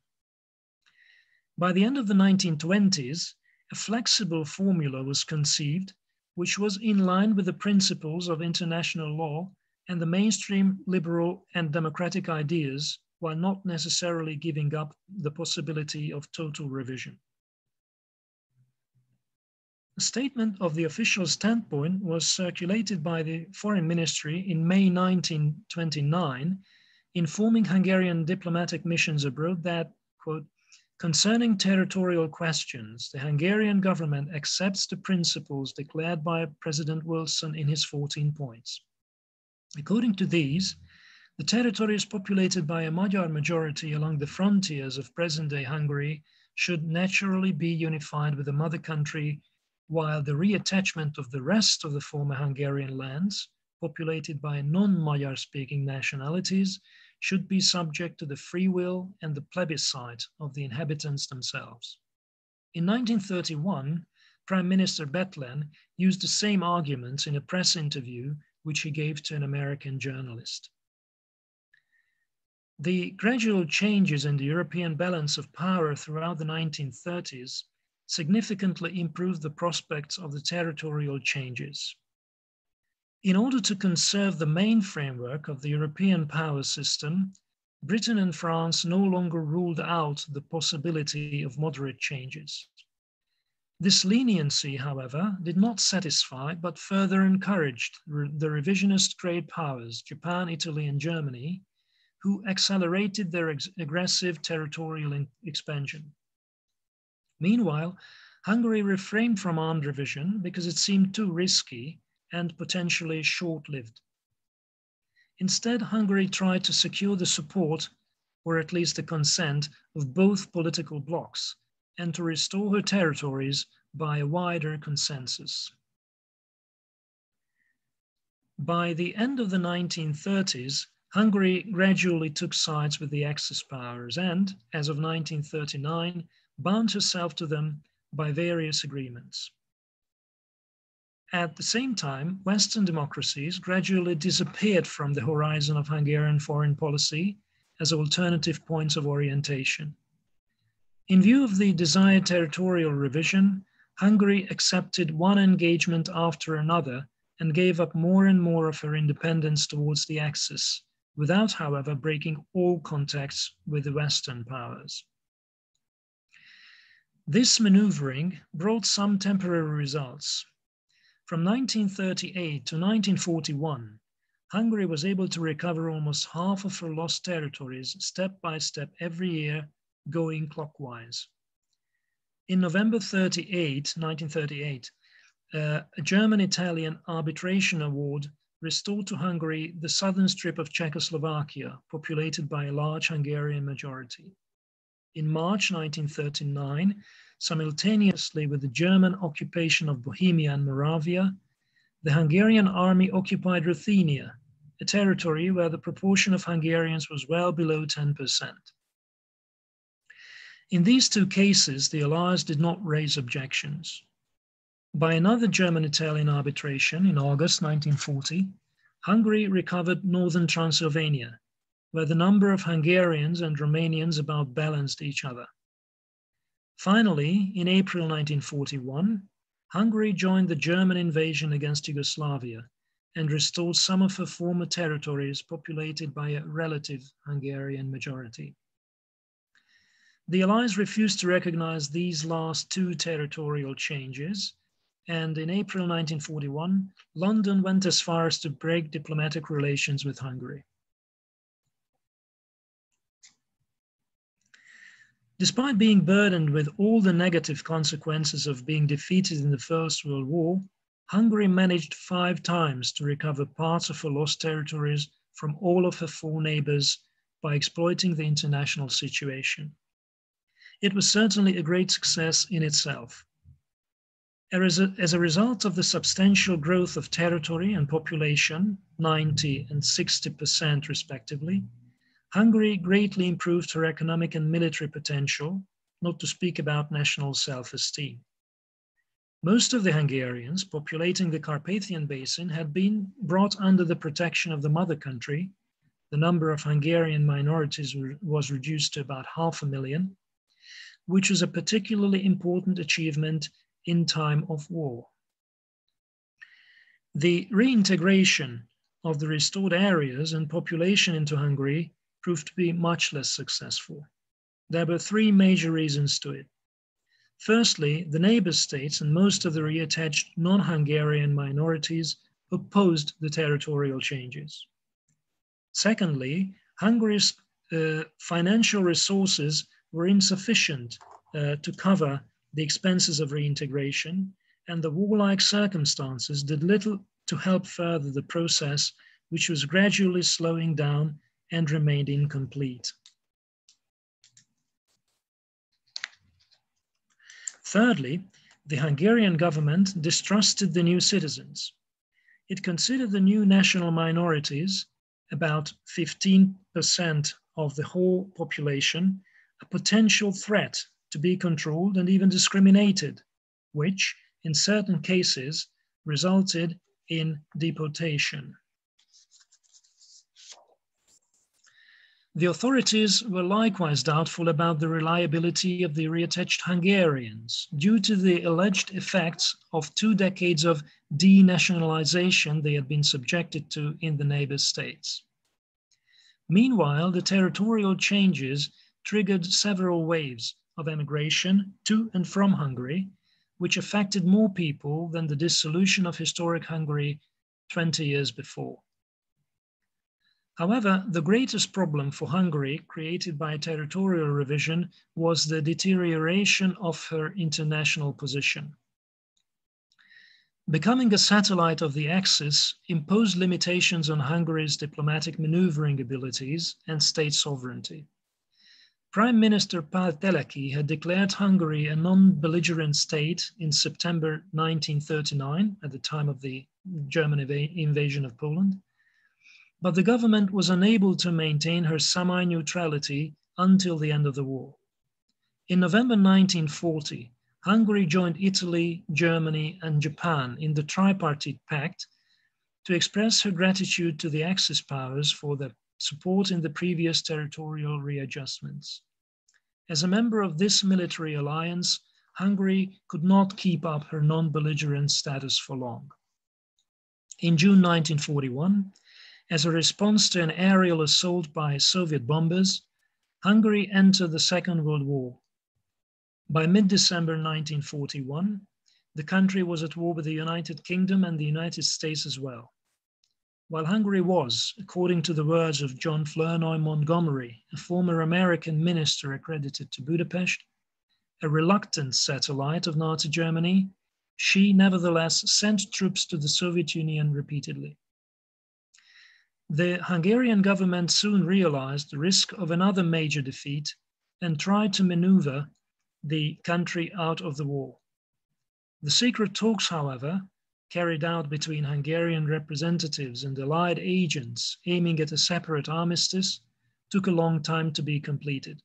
[SPEAKER 2] By the end of the 1920s, a flexible formula was conceived, which was in line with the principles of international law and the mainstream liberal and democratic ideas, while not necessarily giving up the possibility of total revision. A statement of the official standpoint was circulated by the Foreign Ministry in May 1929, informing Hungarian diplomatic missions abroad that, quote, Concerning territorial questions, the Hungarian government accepts the principles declared by President Wilson in his 14 points. According to these, the territories populated by a Magyar majority along the frontiers of present-day Hungary should naturally be unified with the mother country, while the reattachment of the rest of the former Hungarian lands, populated by non-Magyar speaking nationalities, should be subject to the free will and the plebiscite of the inhabitants themselves. In 1931, Prime Minister Bethlen used the same arguments in a press interview which he gave to an American journalist. The gradual changes in the European balance of power throughout the 1930s significantly improved the prospects of the territorial changes. In order to conserve the main framework of the European power system, Britain and France no longer ruled out the possibility of moderate changes. This leniency, however, did not satisfy, but further encouraged the revisionist great powers, Japan, Italy, and Germany, who accelerated their aggressive territorial expansion. Meanwhile, Hungary refrained from armed revision because it seemed too risky and potentially short-lived. Instead, Hungary tried to secure the support, or at least the consent, of both political blocs and to restore her territories by a wider consensus. By the end of the 1930s, Hungary gradually took sides with the Axis powers and, as of 1939, bound herself to them by various agreements. At the same time, Western democracies gradually disappeared from the horizon of Hungarian foreign policy as alternative points of orientation. In view of the desired territorial revision, Hungary accepted one engagement after another and gave up more and more of her independence towards the Axis, without, however, breaking all contacts with the Western powers. This maneuvering brought some temporary results. From 1938 to 1941, Hungary was able to recover almost half of her lost territories step by step every year, going clockwise. In November 38, 1938, uh, a German-Italian arbitration award restored to Hungary the southern strip of Czechoslovakia, populated by a large Hungarian majority. In March 1939, simultaneously with the German occupation of Bohemia and Moravia, the Hungarian army occupied Ruthenia, a territory where the proportion of Hungarians was well below 10%. In these two cases, the Allies did not raise objections. By another German-Italian arbitration in August 1940, Hungary recovered northern Transylvania, where the number of Hungarians and Romanians about balanced each other. Finally, in April 1941, Hungary joined the German invasion against Yugoslavia and restored some of her former territories populated by a relative Hungarian majority. The Allies refused to recognize these last two territorial changes and in April 1941, London went as far as to break diplomatic relations with Hungary. Despite being burdened with all the negative consequences of being defeated in the First World War, Hungary managed five times to recover parts of her lost territories from all of her four neighbors by exploiting the international situation. It was certainly a great success in itself. As a, result of the substantial growth of territory and population, 90 and 60% respectively, Hungary greatly improved her economic and military potential, not to speak about national self-esteem. Most of the Hungarians populating the Carpathian Basin had been brought under the protection of the mother country. The number of Hungarian minorities was reduced to about half a million, which was a particularly important achievement in time of war. The reintegration of the restored areas and population into Hungary proved to be much less successful. There were three major reasons to it. Firstly, the neighbor states and most of the reattached non-Hungarian minorities opposed the territorial changes. Secondly, Hungary's uh, financial resources were insufficient uh, to cover the expenses of reintegration, and the warlike circumstances did little to help further the process, which was gradually slowing down and remained incomplete. Thirdly, the Hungarian government distrusted the new citizens. It considered the new national minorities, about 15% of the whole population, a potential threat to be controlled and even discriminated, which in certain cases resulted in deportation. The authorities were likewise doubtful about the reliability of the reattached Hungarians due to the alleged effects of two decades of denationalization they had been subjected to in the neighbor states. Meanwhile, the territorial changes triggered several waves of emigration to and from Hungary, which affected more people than the dissolution of historic Hungary 20 years before. However, the greatest problem for Hungary created by territorial revision was the deterioration of her international position. Becoming a satellite of the Axis imposed limitations on Hungary's diplomatic maneuvering abilities and state sovereignty. Prime Minister Pál Teleki had declared Hungary a non-belligerent state in September 1939, at the time of the German inv invasion of Poland, but the government was unable to maintain her semi-neutrality until the end of the war. In November 1940, Hungary joined Italy, Germany, and Japan in the Tripartite Pact to express her gratitude to the Axis powers for their support in the previous territorial readjustments. As a member of this military alliance, Hungary could not keep up her non-belligerent status for long. In June 1941, as a response to an aerial assault by Soviet bombers, Hungary entered the Second World War. By mid-December 1941, the country was at war with the United Kingdom and the United States as well. While Hungary was, according to the words of John Flournoy Montgomery, a former American minister accredited to Budapest, a reluctant satellite of Nazi Germany, she nevertheless sent troops to the Soviet Union repeatedly. The Hungarian government soon realized the risk of another major defeat and tried to maneuver the country out of the war. The secret talks, however, carried out between Hungarian representatives and allied agents aiming at a separate armistice took a long time to be completed.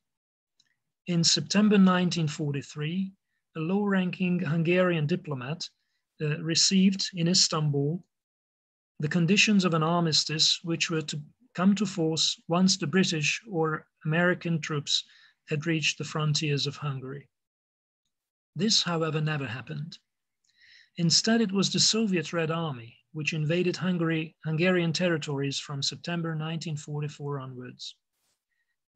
[SPEAKER 2] In September 1943, a low-ranking Hungarian diplomat uh, received in Istanbul the conditions of an armistice which were to come to force once the British or American troops had reached the frontiers of Hungary. This, however, never happened. Instead, it was the Soviet Red Army which invaded Hungary, Hungarian territories from September 1944 onwards.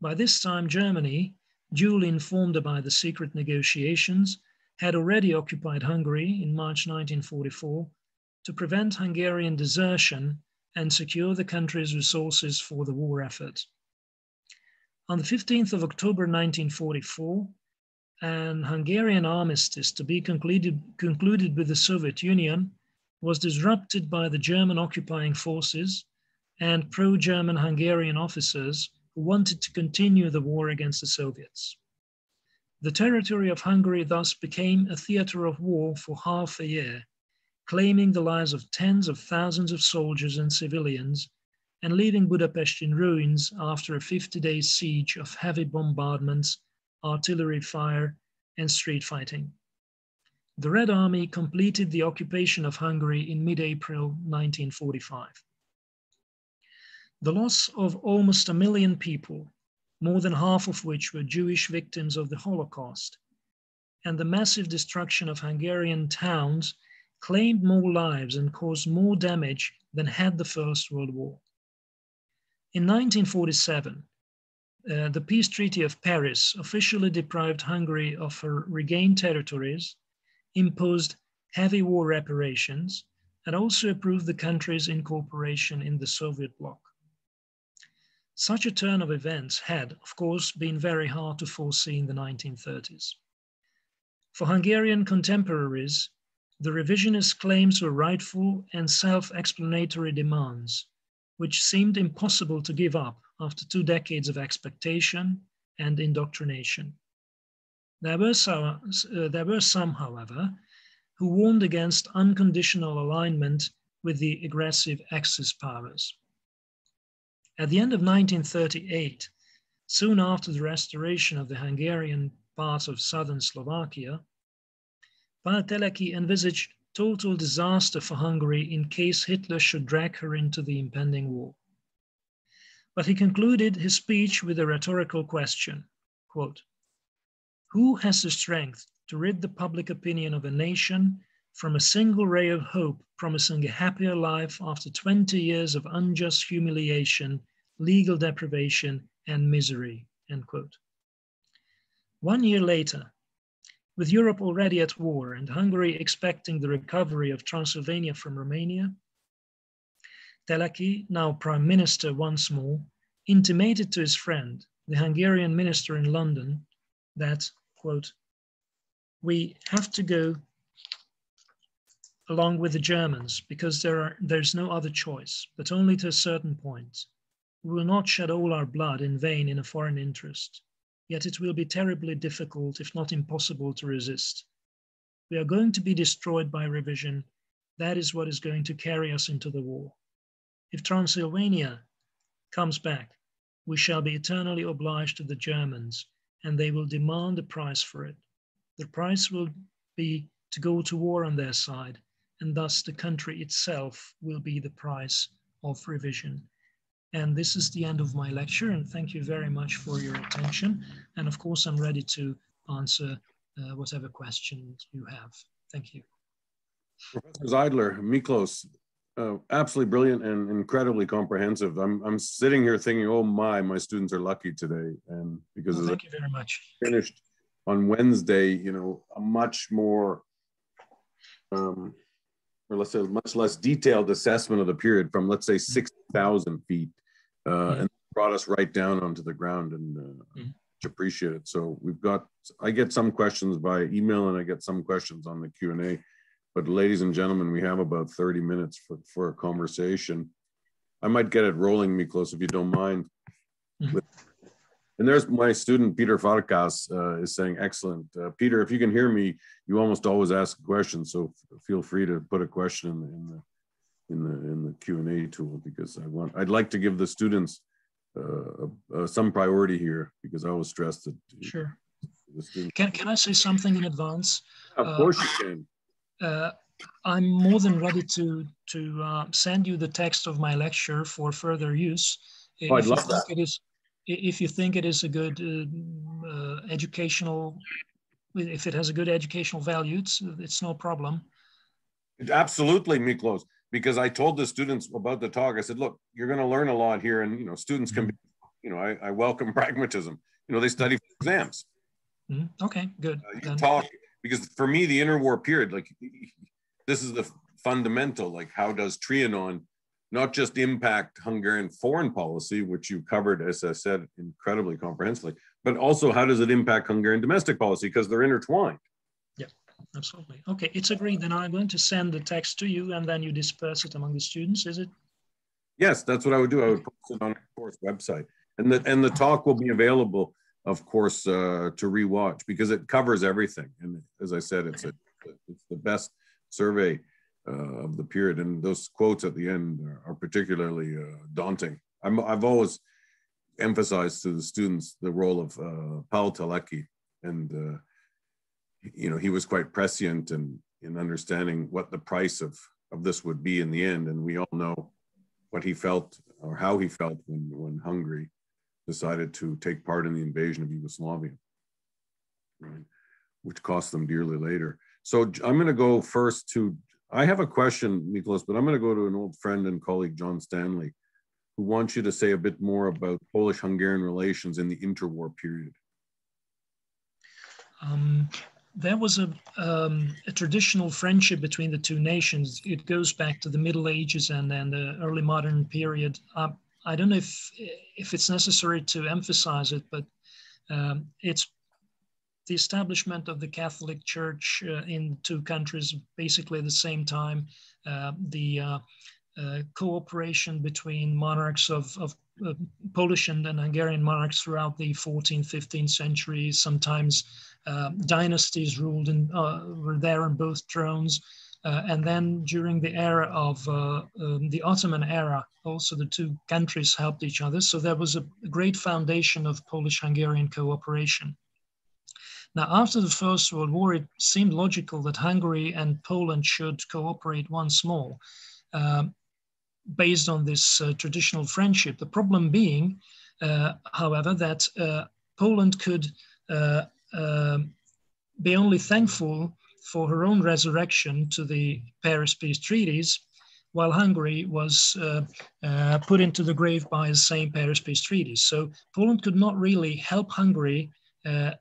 [SPEAKER 2] By this time, Germany, duly informed by the secret negotiations, had already occupied Hungary in March 1944 to prevent Hungarian desertion and secure the country's resources for the war effort. On the 15th of October 1944, an Hungarian armistice to be concluded, concluded with the Soviet Union was disrupted by the German occupying forces and pro-German Hungarian officers who wanted to continue the war against the Soviets. The territory of Hungary thus became a theater of war for half a year, claiming the lives of tens of thousands of soldiers and civilians, and leaving Budapest in ruins after a 50 day siege of heavy bombardments, artillery fire, and street fighting. The Red Army completed the occupation of Hungary in mid April 1945. The loss of almost a million people more than half of which were Jewish victims of the Holocaust, and the massive destruction of Hungarian towns claimed more lives and caused more damage than had the First World War. In 1947, uh, the Peace Treaty of Paris officially deprived Hungary of her regained territories, imposed heavy war reparations, and also approved the country's incorporation in the Soviet bloc. Such a turn of events had, of course, been very hard to foresee in the 1930s. For Hungarian contemporaries, the revisionist claims were rightful and self-explanatory demands, which seemed impossible to give up after two decades of expectation and indoctrination. There were, some, uh, there were some, however, who warned against unconditional alignment with the aggressive Axis powers. At the end of 1938, soon after the restoration of the Hungarian part of southern Slovakia, Pál Teleki envisaged total disaster for Hungary in case Hitler should drag her into the impending war. But he concluded his speech with a rhetorical question, quote, who has the strength to rid the public opinion of a nation from a single ray of hope promising a happier life after 20 years of unjust humiliation legal deprivation, and misery, end quote. One year later, with Europe already at war and Hungary expecting the recovery of Transylvania from Romania, Teleki, now prime minister once more, intimated to his friend, the Hungarian minister in London, that, quote, we have to go along with the Germans because there are, there's no other choice, but only to a certain point. We will not shed all our blood in vain in a foreign interest, yet it will be terribly difficult, if not impossible, to resist. We are going to be destroyed by revision. That is what is going to carry us into the war. If Transylvania comes back, we shall be eternally obliged to the Germans, and they will demand a price for it. The price will be to go to war on their side, and thus the country itself will be the price of revision. And this is the end of my lecture. And thank you very much for your attention. And of course, I'm ready to answer uh, whatever questions you have. Thank you.
[SPEAKER 1] Professor Zeidler, Miklos, uh, absolutely brilliant and incredibly comprehensive. I'm, I'm sitting here thinking, oh my, my students are lucky today. And because
[SPEAKER 2] well, thank you very much.
[SPEAKER 1] Finished on Wednesday, you know, a much more um, or let's say much less detailed assessment of the period from let's say 6,000 feet uh, mm-hmm. and brought us right down onto the ground and uh, mm-hmm. appreciate it. So we've got, I get some questions by email and I get some questions on the Q&A. But ladies and gentlemen, we have about 30 minutes for, for a conversation. I might get it rolling, Miklos, if you don't mind. Mm -hmm. And there's my student, Peter Farkas, uh, is saying, excellent. Uh, Peter, if you can hear me, you almost always ask a question. So feel free to put a question in the, in the, in the, in the Q&A tool because I want, I'd like to give the students uh, uh some priority here because I always stress that.
[SPEAKER 2] Sure. Can, can I say something in advance?
[SPEAKER 1] Of course you can.
[SPEAKER 2] Uh, I'm more than ready to to uh, send you the text of my lecture for further use.
[SPEAKER 1] Oh, I'd love that.
[SPEAKER 2] It is, if you think it is a good uh, uh, educational, if it has a good educational value, it's, it's no problem.
[SPEAKER 1] Absolutely, Miklos, because I told the students about the talk, I said, look, you're going to learn a lot here. And, you know, students can be, you know, I, I welcome pragmatism. You know, they study for exams.
[SPEAKER 2] Mm -hmm. Okay, good.
[SPEAKER 1] Uh, you talk, because for me, the interwar period, like this is the fundamental, like how does Trianon not just impact Hungarian foreign policy, which you covered, as I said, incredibly comprehensively, but also how does it impact Hungarian domestic policy because they're intertwined.
[SPEAKER 2] Yeah, absolutely. Okay, it's agreed. Then I'm going to send the text to you and then you disperse it among the students, is it?
[SPEAKER 1] Yes, that's what I would do. I would post it on our course website. And the, and the talk will be available, of course, uh, to rewatch because it covers everything. And as I said, it's, a, it's the best survey uh, of the period. And those quotes at the end are, particularly uh, daunting. i have always emphasized to the students the role of uh, Paul Teleki. And, uh, you know, he was quite prescient in, in understanding what the price of, of this would be in the end. And we all know what he felt or how he felt when, when Hungary decided to take part in the invasion of Yugoslavia, right? which cost them dearly later. So I'm going to go first to I have a question, Nicholas, but I'm going to go to an old friend and colleague, John Stanley, who wants you to say a bit more about Polish-Hungarian relations in the interwar period.
[SPEAKER 2] Um, there was a, um, a, traditional friendship between the two nations. It goes back to the Middle Ages and then the early modern period. Uh, I don't know if if it's necessary to emphasize it, but um, it's the establishment of the Catholic Church uh, in two countries basically at the same time, uh, the uh, uh cooperation between monarchs of, of uh, Polish and, and, Hungarian monarchs throughout the 14th, 15th centuries. Sometimes uh, dynasties ruled and were there on both thrones. And then during the era of um, the Ottoman era, also the two countries helped each other. So there was a great foundation of Polish-Hungarian cooperation. Now, after the First World War, it seemed logical that Hungary and Poland should cooperate once more uh, based on this uh, traditional friendship. The problem being, uh, however, that uh, Poland could uh, be only thankful for her own resurrection to the Paris Peace Treaties, while Hungary was uh, uh, put into the grave by the same Paris Peace Treaties. So Poland could not really help Hungary uh,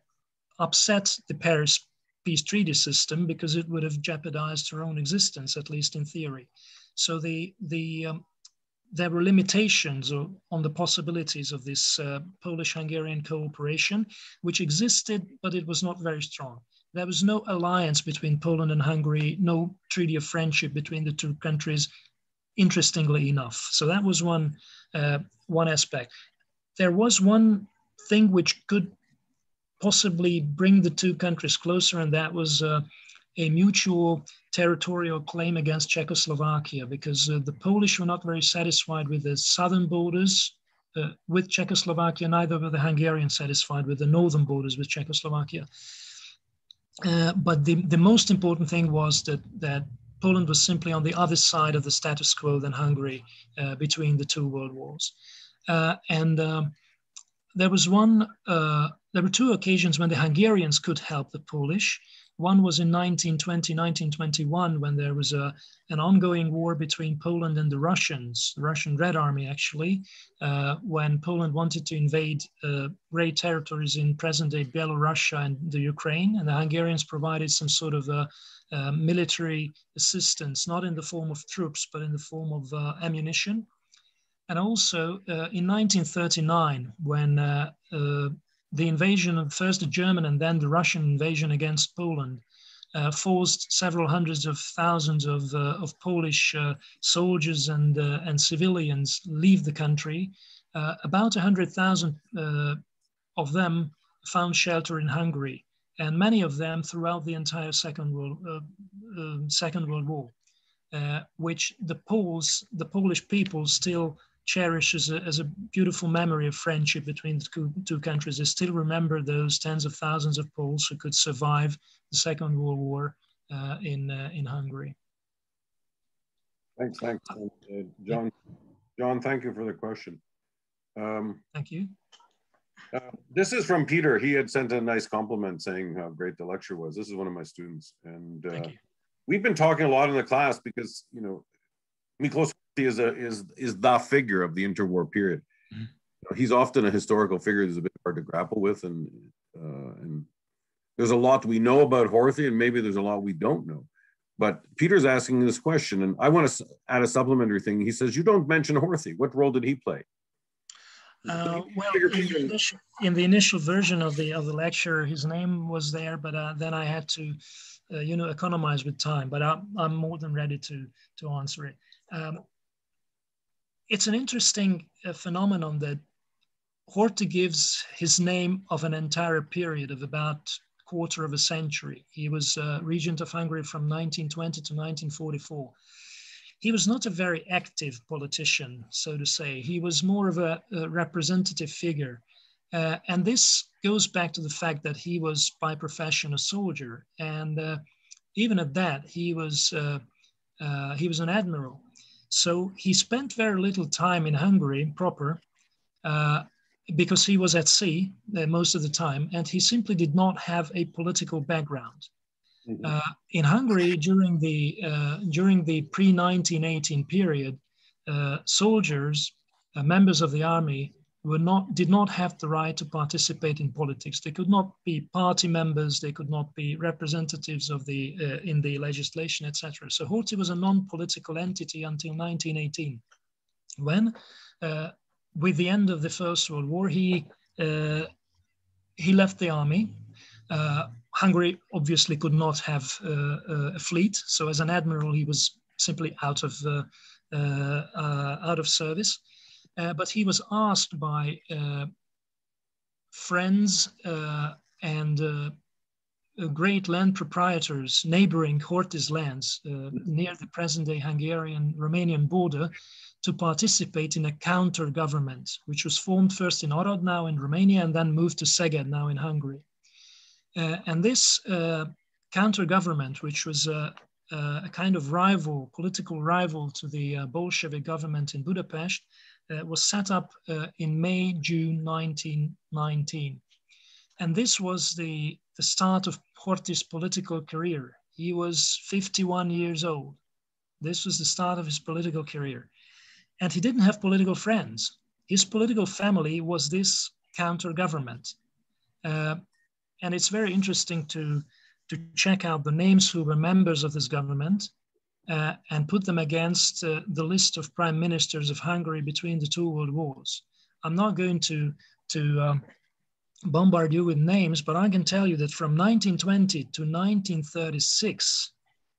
[SPEAKER 2] upset the Paris peace treaty system because it would have jeopardized her own existence, at least in theory. So the, the, um, there were limitations on the possibilities of this uh, Polish-Hungarian cooperation, which existed, but it was not very strong. There was no alliance between Poland and Hungary, no treaty of friendship between the two countries, interestingly enough. So that was one, uh, one aspect. There was one thing which could possibly bring the two countries closer, and that was uh, a mutual territorial claim against Czechoslovakia because uh, the Polish were not very satisfied with the southern borders uh, with Czechoslovakia, neither were the Hungarians satisfied with the northern borders with Czechoslovakia. Uh, but the, the most important thing was that, that Poland was simply on the other side of the status quo than Hungary uh, between the two world wars. Uh, and um, there was one uh, there were two occasions when the Hungarians could help the Polish. One was in 1920, 1921, when there was a, an ongoing war between Poland and the Russians, the Russian Red Army actually, uh, when Poland wanted to invade uh, great territories in present-day Belarus and the Ukraine, and the Hungarians provided some sort of a, a military assistance, not in the form of troops, but in the form of uh, ammunition. And also uh, in 1939, when uh, uh, the invasion of first the German and then the Russian invasion against Poland, uh, forced several hundreds of thousands of, uh, of Polish uh, soldiers and, uh, and civilians leave the country. Uh, about 100,000 of them found shelter in Hungary, and many of them throughout the entire Second World, Second World War, which the Poles, the Polish people still cherish as a, as a beautiful memory of friendship between the two, two countries. They still remember those tens of thousands of Poles who could survive the Second World War uh, in, uh, in Hungary.
[SPEAKER 1] Thanks, thanks. Uh, John, John, thank you for the question.
[SPEAKER 2] Um, thank you.
[SPEAKER 1] Uh, this is from Peter. He had sent a nice compliment saying how great the lecture was. This is one of my students. And uh, we've been talking a lot in the class because, you know, Miklos is a is is the figure of the interwar period. Mm-hmm. He's often a historical figure that's a bit hard to grapple with, and uh, and there's a lot we know about Horthy, and maybe there's a lot we don't know. But Peter's asking this question, and I want to add a supplementary thing. He says, "You don't mention Horthy. What role did he play?"
[SPEAKER 2] Uh, well, in the, initial, in the, initial, version of the of the lecture, his name was there, but uh, then I had to, uh, you know, economize with time. But I'm, I'm more than ready to to answer it. Um, it's an interesting uh, phenomenon that Horthy gives his name of an entire period of about quarter of a century. He was uh, regent of Hungary from 1920 to 1944. He was not a very active politician, so to say. He was more of a, a representative figure. Uh, and this goes back to the fact that he was by profession a soldier. And uh, even at that, he was, uh, uh he was an admiral. So he spent very little time in Hungary proper uh, because he was at sea uh, most of the time, and he simply did not have a political background. Mm-hmm. Uh, in Hungary, during the uh, during the pre 1918 period, uh, soldiers, uh, members of the army, were not did not have the right to participate in politics. They could not be party members. They could not be representatives of the uh, in the legislation, etc. So Horthy was a non-political entity until 1918, when, uh, with the end of the First World War, he uh, he left the army. Uh, Hungary obviously could not have uh, uh, a fleet, so as an admiral, he was simply out of out of service. Uh, but he was asked by uh, friends uh, and uh, great land proprietors neighboring Horthy's lands near the present-day Hungarian-Romanian border to participate in a counter-government, which was formed first in Arad, now in Romania, and then moved to Szeged, now in Hungary. and this counter-government, which was uh, a kind of rival, political rival to the uh, Bolshevik government in Budapest, uh, was set up uh, in May, June 1919. And this was the, the start of Horthy's political career. He was 51 years old. This was the start of his political career. And he didn't have political friends. His political family was this counter government. Uh, and it's very interesting to, to check out the names who were members of this government uh, and put them against uh, the list of prime ministers of Hungary between the two world wars. I'm not going to, to um, bombard you with names, but I can tell you that from 1920 to 1936,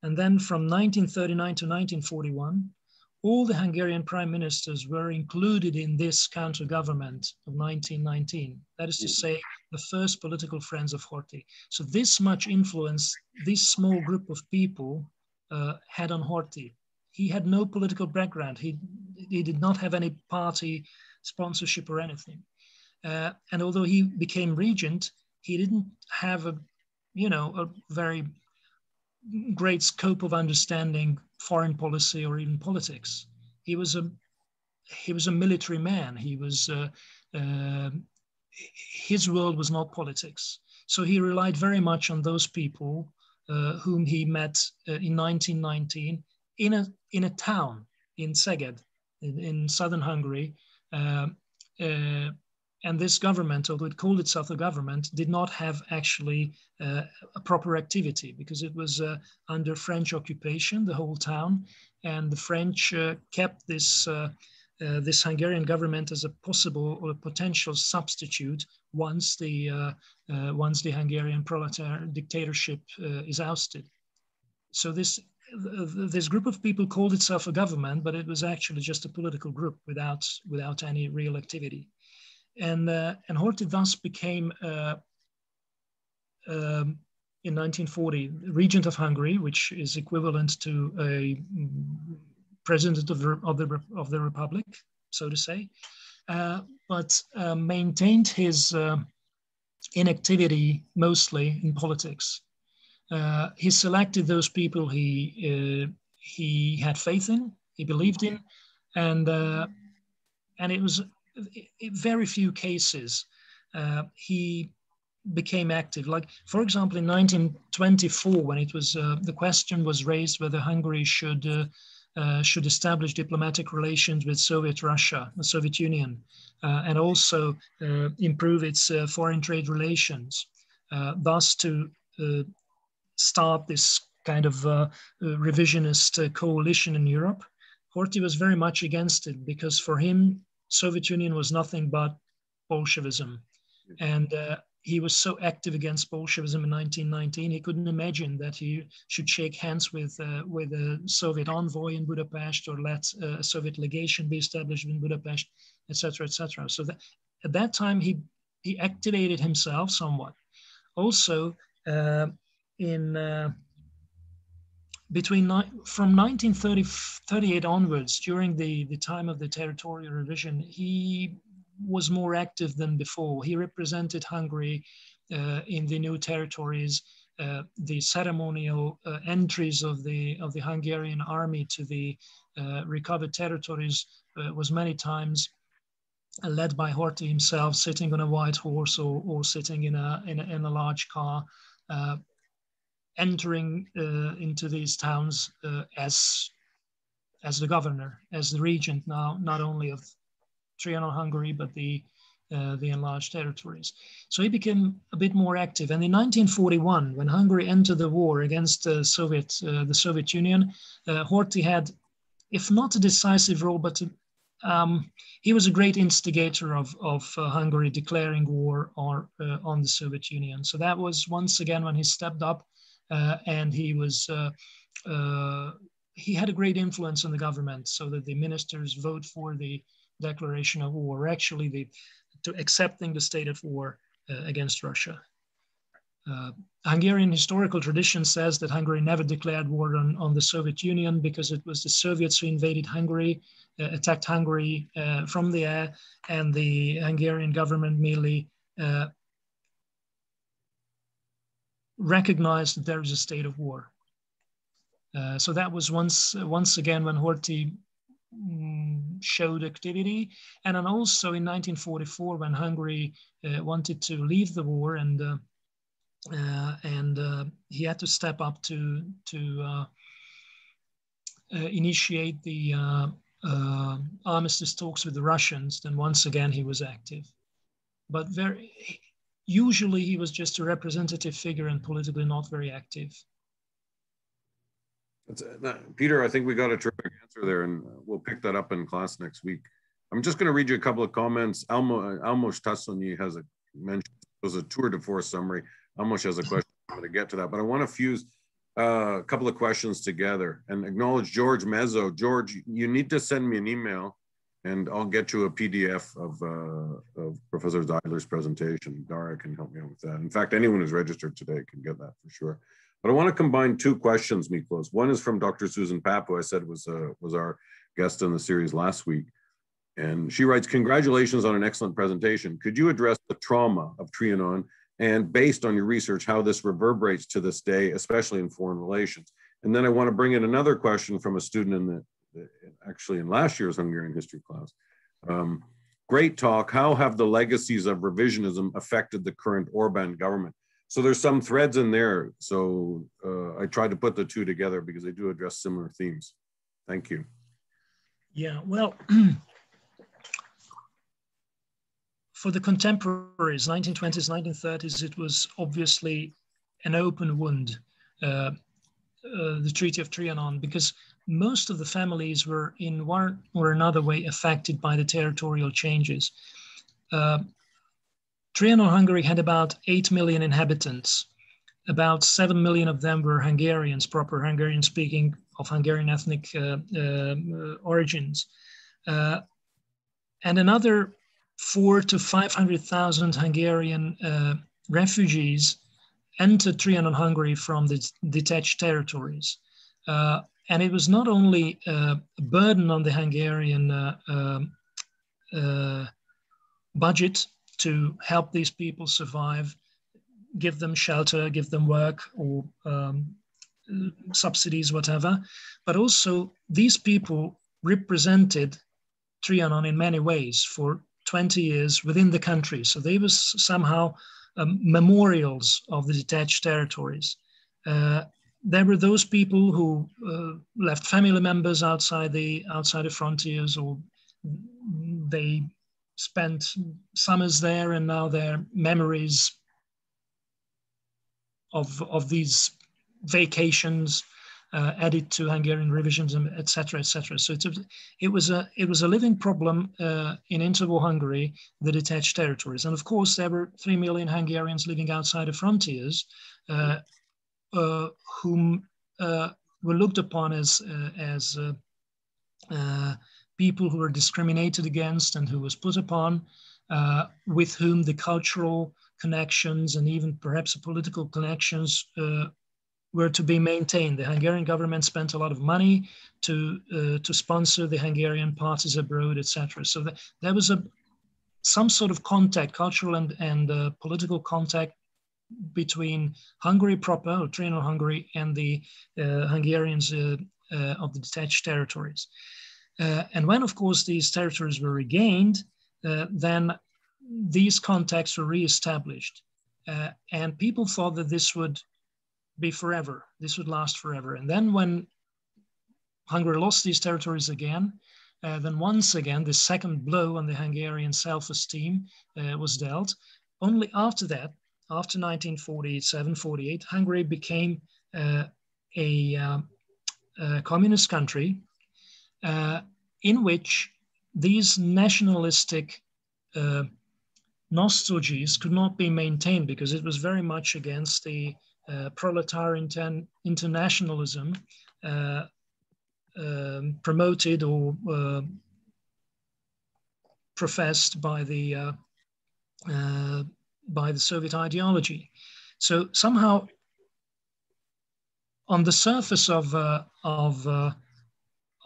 [SPEAKER 2] and then from 1939 to 1941, all the Hungarian prime ministers were included in this counter government of 1919. That is to mm. say, the first political friends of Horthy. So this much influence, this small group of people uh, had on Horthy. He had no political background. He, he did not have any party sponsorship or anything. Uh, and although he became regent, he didn't have a, you know, a very great scope of understanding foreign policy or even politics. He was a he was a military man. He was uh, uh, his world was not politics. So he relied very much on those people whom he met uh, in 1919 in a, in a town in Szeged in, in southern Hungary. Uh, and this government, although it called itself a government, did not have actually uh, a proper activity because it was uh, under French occupation, the whole town, and the French uh, kept this uh, this Hungarian government as a possible or a potential substitute once the uh, uh, once the Hungarian proletarian dictatorship uh, is ousted. So this this group of people called itself a government, but it was actually just a political group without without any real activity. And uh, and Horthy thus became um, in 1940 regent of Hungary, which is equivalent to a president of the, of the, of the republic, so to say, uh, but uh, maintained his uh, inactivity mostly in politics. Uh, he selected those people he, uh, he had faith in, he believed in, and, uh, and it was very few cases he became active. Like, for example, in 1924, when it was the question was raised whether Hungary should uh, should establish diplomatic relations with Soviet Russia, the Soviet Union, uh, and also uh, improve its uh, foreign trade relations, uh, thus to start this kind of revisionist coalition in Europe. Horthy was very much against it because for him, Soviet Union was nothing but Bolshevism. And he was so active against Bolshevism in 1919, he couldn't imagine that he should shake hands with, uh, with a Soviet envoy in Budapest or let a Soviet legation be established in Budapest, etc., etc. So that, at that time, he, he activated himself somewhat. Also, uh, in uh, between from 1938 onwards, during the, the time of the territorial revision, he was more active than before. He represented Hungary uh, in the new territories. Uh, the ceremonial uh, entries of the of the Hungarian army to the uh, recovered territories uh, was many times uh, led by Horthy himself, sitting on a white horse or, or sitting in a, in a, in a large car, entering into these towns as as the governor, as the regent now, not only of Trianon Hungary, but the uh, the enlarged territories. So he became a bit more active. And in 1941, when Hungary entered the war against uh, Soviet, uh, the Soviet Union, uh, Horthy had, if not a decisive role, but um, he was a great instigator of, of uh, Hungary declaring war or, uh, on the Soviet Union. So that was once again when he stepped up and he was he had a great influence on the government so that the ministers vote for the declaration of war, actually the, to accepting the state of war uh, against Russia. Uh, Hungarian historical tradition says that Hungary never declared war on, on the Soviet Union because it was the Soviets who invaded Hungary, uh, attacked Hungary uh, from the air, and the Hungarian government merely uh, recognized that there is a state of war. Uh, so that was once once again when Horthy showed activity. And then also in 1944, when Hungary uh, wanted to leave the war and uh, uh, and uh, he had to step up to to uh, uh, initiate the armistice talks with the Russians. Then once again he was active, but very usually he was just a representative figure and politically not very active.
[SPEAKER 1] Uh, Peter, I think we got a terrific answer there, and uh, we'll pick that up in class next week. I'm just going to read you a couple of comments. Almo, uh, Almos Tassonyi has a mention, it was a tour de force summary. Almos has a question. I'm going to get to that, but I want to fuse uh, a couple of questions together and acknowledge George Mezzo. George, you need to send me an email and I'll get you a PDF of, uh, of Professor Zeidler's presentation. Dara can help me out with that. In fact, anyone who's registered today can get that for sure. But I want to combine two questions, Miklos. One is from Dr. Susan Papp, who I said was, uh, was our guest in the series last week. And she writes, congratulations on an excellent presentation. Could you address the trauma of Trianon and based on your research, how this reverberates to this day, especially in foreign relations? And then I want to bring in another question from a student in the, the actually in last year's Hungarian history class. Um, great talk. How have the legacies of revisionism affected the current Orban government? So there's some threads in there. So uh, I tried to put the two together because they do address similar themes. Thank you.
[SPEAKER 2] Yeah, well, for the contemporaries, 1920s, 1930s, it was obviously an open wound. Uh, uh, the Treaty of Trianon because most of the families were in one or another way affected by the territorial changes. Uh, Trianon, Hungary had about 8 million inhabitants. About 7 million of them were Hungarians, proper Hungarian speaking of Hungarian ethnic uh, uh, origins. Uh, and another four to 500,000 Hungarian uh, refugees entered Trianon, Hungary from the detached territories. Uh, and it was not only a burden on the Hungarian uh, um, uh, budget to help these people survive, give them shelter, give them work or um, subsidies, whatever, but also these people represented Trianon in many ways for 20 years within the country. So they were somehow um, memorials of the detached territories. Uh, there were those people who uh, left family members outside the outside the frontiers, or they spent summers there, and now their memories of of these vacations uh, added to Hungarian revisionism, etc., etc. So a, it was a it was a living problem uh, in interwar Hungary, the detached territories, and of course there were three million Hungarians living outside the frontiers, uh, uh whom uh, were looked upon as uh, as people who were discriminated against and who was put upon, with whom the cultural connections and even perhaps the political connections were to be maintained. The Hungarian government spent a lot of money to uh, to sponsor the Hungarian parties abroad, etc. So that, there was a some sort of contact, cultural and and uh, political contact between Hungary proper, or Hungary, and the uh, Hungarians uh, uh, of the detached territories. Uh, and when, of course, these territories were regained, then these contacts were reestablished. and people thought that this would be forever. This would last forever. And then when Hungary lost these territories again, uh, then once again, the second blow on the Hungarian self-esteem uh, was dealt. Only after that, after 1947, 48, Hungary became uh, a, uh, a, communist country uh, in which these nationalistic uh, nostalgies could not be maintained because it was very much against the uh, proletarian internationalism uh, um, promoted or uh, professed by the uh, uh, by the Soviet ideology. So somehow, on the surface of of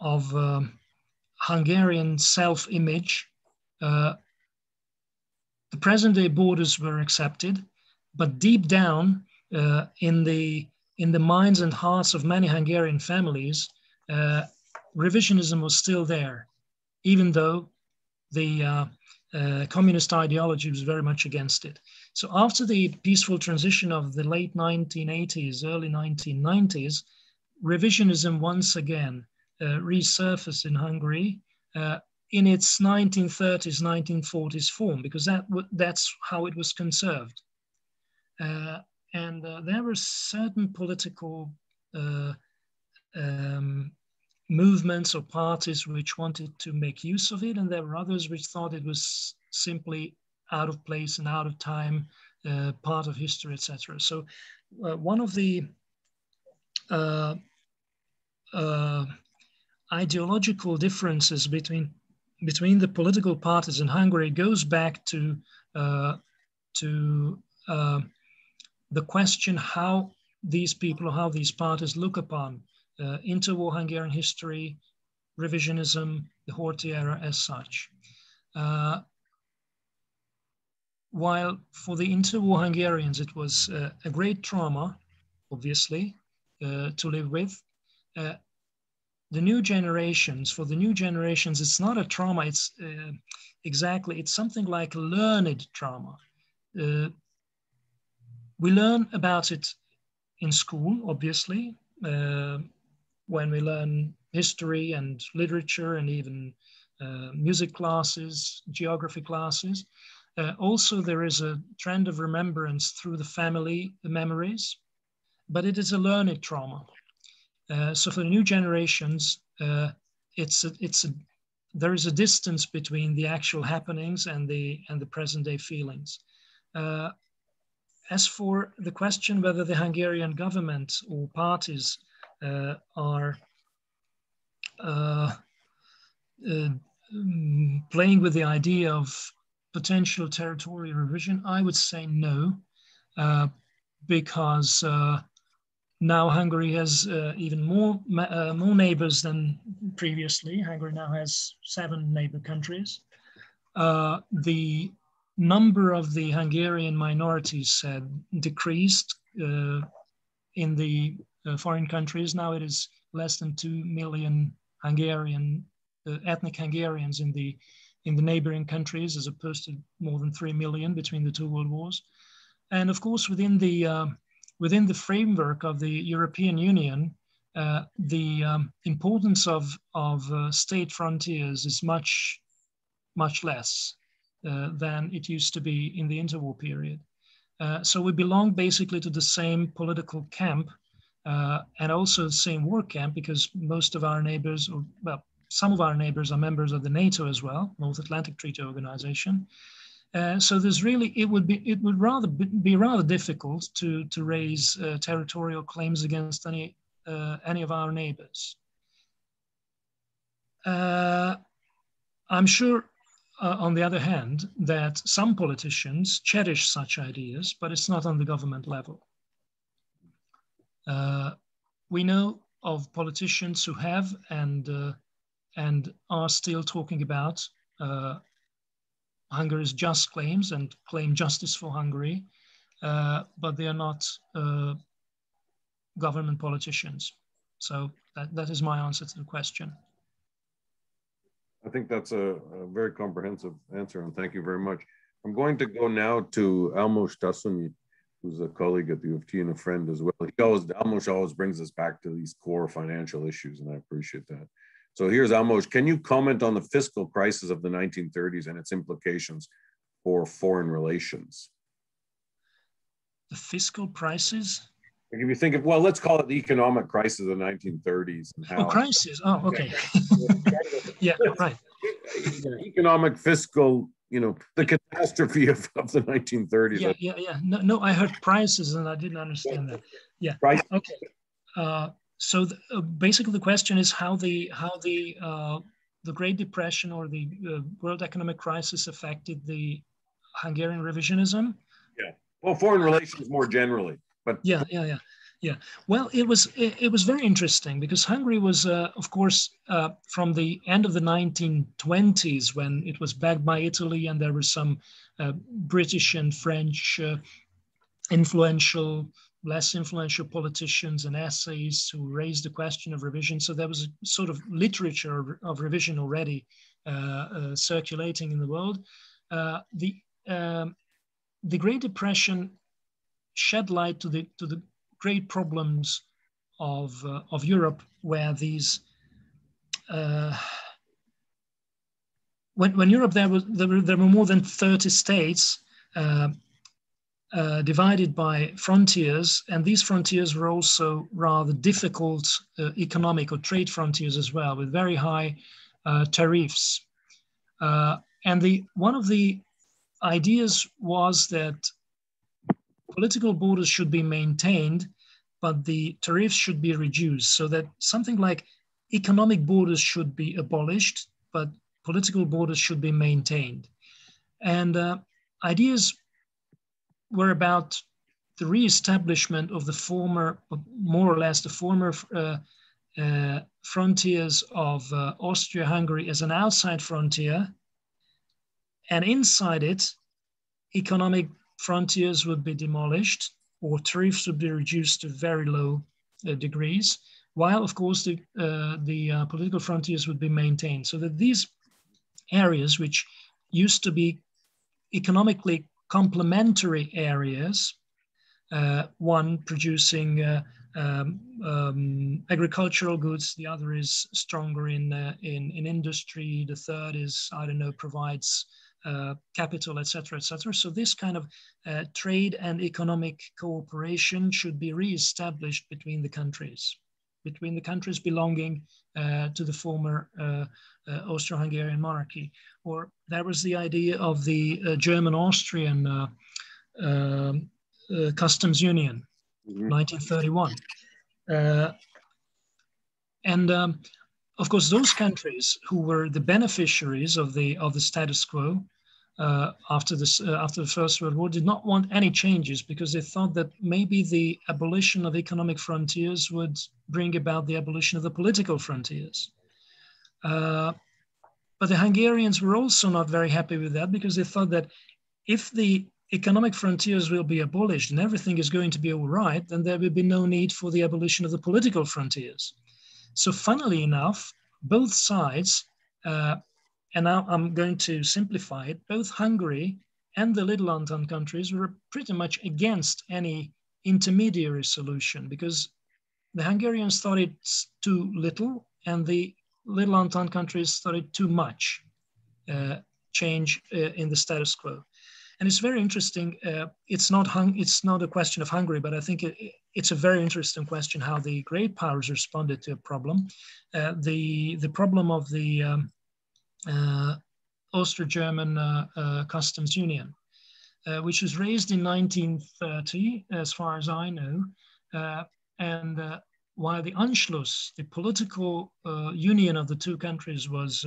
[SPEAKER 2] of um, Hungarian self-image, the present-day borders were accepted, but deep down, uh, in the in the minds and hearts of many Hungarian families, uh, revisionism was still there, even though the uh, uh, communist ideology was very much against it. So after the peaceful transition of the late 1980s, early 1990s, revisionism once again uh, resurfaced in Hungary uh, in its 1930s, 1940s form, because that that's how it was conserved. Uh, and uh, there were certain political uh, um, movements or parties which wanted to make use of it, and there were others which thought it was simply out of place and out of time, uh, part of history, etc. So one of the ideological differences between between the political parties in Hungary goes back to to the question how these people, or how these parties look upon uh, interwar Hungarian history, revisionism, the Horthy era as such. Uh, while for the interwar Hungarians, it was uh, a great trauma, obviously, uh, to live with. Uh, the new generations, for the new generations, it's not a trauma, it's uh, exactly, it's something like learned trauma. We learn about it in school, obviously, uh, when we learn history and literature and even uh, music classes, geography classes. Uh, also, there is a trend of remembrance through the family memories, but it is a learned trauma. Uh, so for new generations, uh, it's a, it's a, there is a distance between the actual happenings and the and the present day feelings. Uh, as for the question whether the Hungarian government or parties uh, are uh, uh, playing with the idea of potential territorial revision, I would say no, because now Hungary has uh, even more uh, more neighbors than previously. Hungary now has seven neighbor countries. Uh, the number of the Hungarian minorities had decreased uh, in the uh, foreign countries. Now it is less than two million Hungarian uh, ethnic Hungarians in the in the neighboring countries, as opposed to more than three million between the two world wars. And of course, within the within the framework of the European Union, uh, the um, importance of, of uh, state frontiers is much, much less uh, than it used to be in the interwar period. Uh, so we belong basically to the same political camp uh, and also the same war camp because most of our neighbors, or well, some of our neighbors are members of the NATO as well, North Atlantic Treaty Organization. Uh, so there's really it would be it would rather be rather difficult to to raise uh, territorial claims against any uh, any of our neighbors. Uh, I'm sure, uh, on the other hand, that some politicians cherish such ideas, but it's not on the government level. we know of politicians who have and and are still talking about Hungary's just claims and claim justice for Hungary, uh, but they are not uh, government politicians. So that, that is my answer to the question.
[SPEAKER 1] I think that's a, a, very comprehensive answer, and thank you very much. I'm going to go now to Almos Tassonyi, who's a colleague at the U of T and a friend as well. He always, Almos always brings us back to these core financial issues, and I appreciate that. So here's Amos. Can you comment on the fiscal crisis of the 1930s and its implications for foreign relations?
[SPEAKER 2] The fiscal crisis?
[SPEAKER 1] If you think of, well, let's call it the economic crisis of the 1930s. And
[SPEAKER 2] how, oh, crisis. Oh, okay. yeah, right.
[SPEAKER 1] Economic, fiscal, you know, the catastrophe of, of the 1930s.
[SPEAKER 2] Yeah, yeah, yeah. No, no, I heard prices and I didn't understand that. Yeah. Right. Okay. Uh, so the, uh, basically the question is how the how the uh, the Great Depression or the uh, world economic crisis affected the Hungarian revisionism.
[SPEAKER 1] Yeah. Well, foreign relations more generally, but
[SPEAKER 2] yeah, yeah, yeah. Yeah, well, it was it, it was very interesting because Hungary was, uh, of course, uh, from the end of the 1920s when it was backed by Italy, and there were some uh, British and French uh, influential less influential politicians and essayists who raised the question of revision. So there was a sort of literature of revision already uh, uh, circulating in the world. Uh, the um, the Great Depression shed light to the to the great problems of uh, of Europe, where these uh, when, when Europe there was there were, there were more than 30 states uh, uh, divided by frontiers, and these frontiers were also rather difficult uh, economic or trade frontiers as well, with very high uh, tariffs. Uh, and the one of the ideas was that political borders should be maintained, but the tariffs should be reduced, so that something like economic borders should be abolished, but political borders should be maintained. And uh, ideas were about the re-establishment of the former, more or less the former uh, uh, frontiers of uh, Austria-Hungary as an outside frontier. And inside it, economic frontiers would be demolished or tariffs would be reduced to very low uh, degrees, while of course the, uh, the uh, political frontiers would be maintained. So that these areas, which used to be economically complementary areas, uh, one producing uh, um, um, agricultural goods, the other is stronger in, uh, in, in industry, the third is, I don't know, provides uh, capital, etc., etc. So this kind of uh, trade and economic cooperation should be re-established between the countries. Between the countries belonging uh, to the former uh, uh, Austro-Hungarian monarchy. Or there was the idea of the uh, German-Austrian uh, um, customs union, mm -hmm. 1931. and um, of course, those countries who were the beneficiaries of the of the status quo uh, after this uh, after the First World War did not want any changes because they thought that maybe the abolition of economic frontiers would bring about the abolition of the political frontiers. Uh, but the Hungarians were also not very happy with that because they thought that if the economic frontiers will be abolished and everything is going to be all right, then there will be no need for the abolition of the political frontiers. So, funnily enough, both sides, uh, and now I'm going to simplify it, both Hungary and the Little Entente countries were pretty much against any intermediary solution because the Hungarians thought it's too little and the Little Entente countries thought it too much uh, change uh, in the status quo. And it's very interesting. Uh, it's not hung, it's not a question of Hungary, but I think it, it's a very interesting question how the great powers responded to a problem. Uh, the the problem of the um, Austro-German uh, uh, customs union, uh, which was raised in 1930, as far as I know, and while the Anschluss, the political union of the two countries, was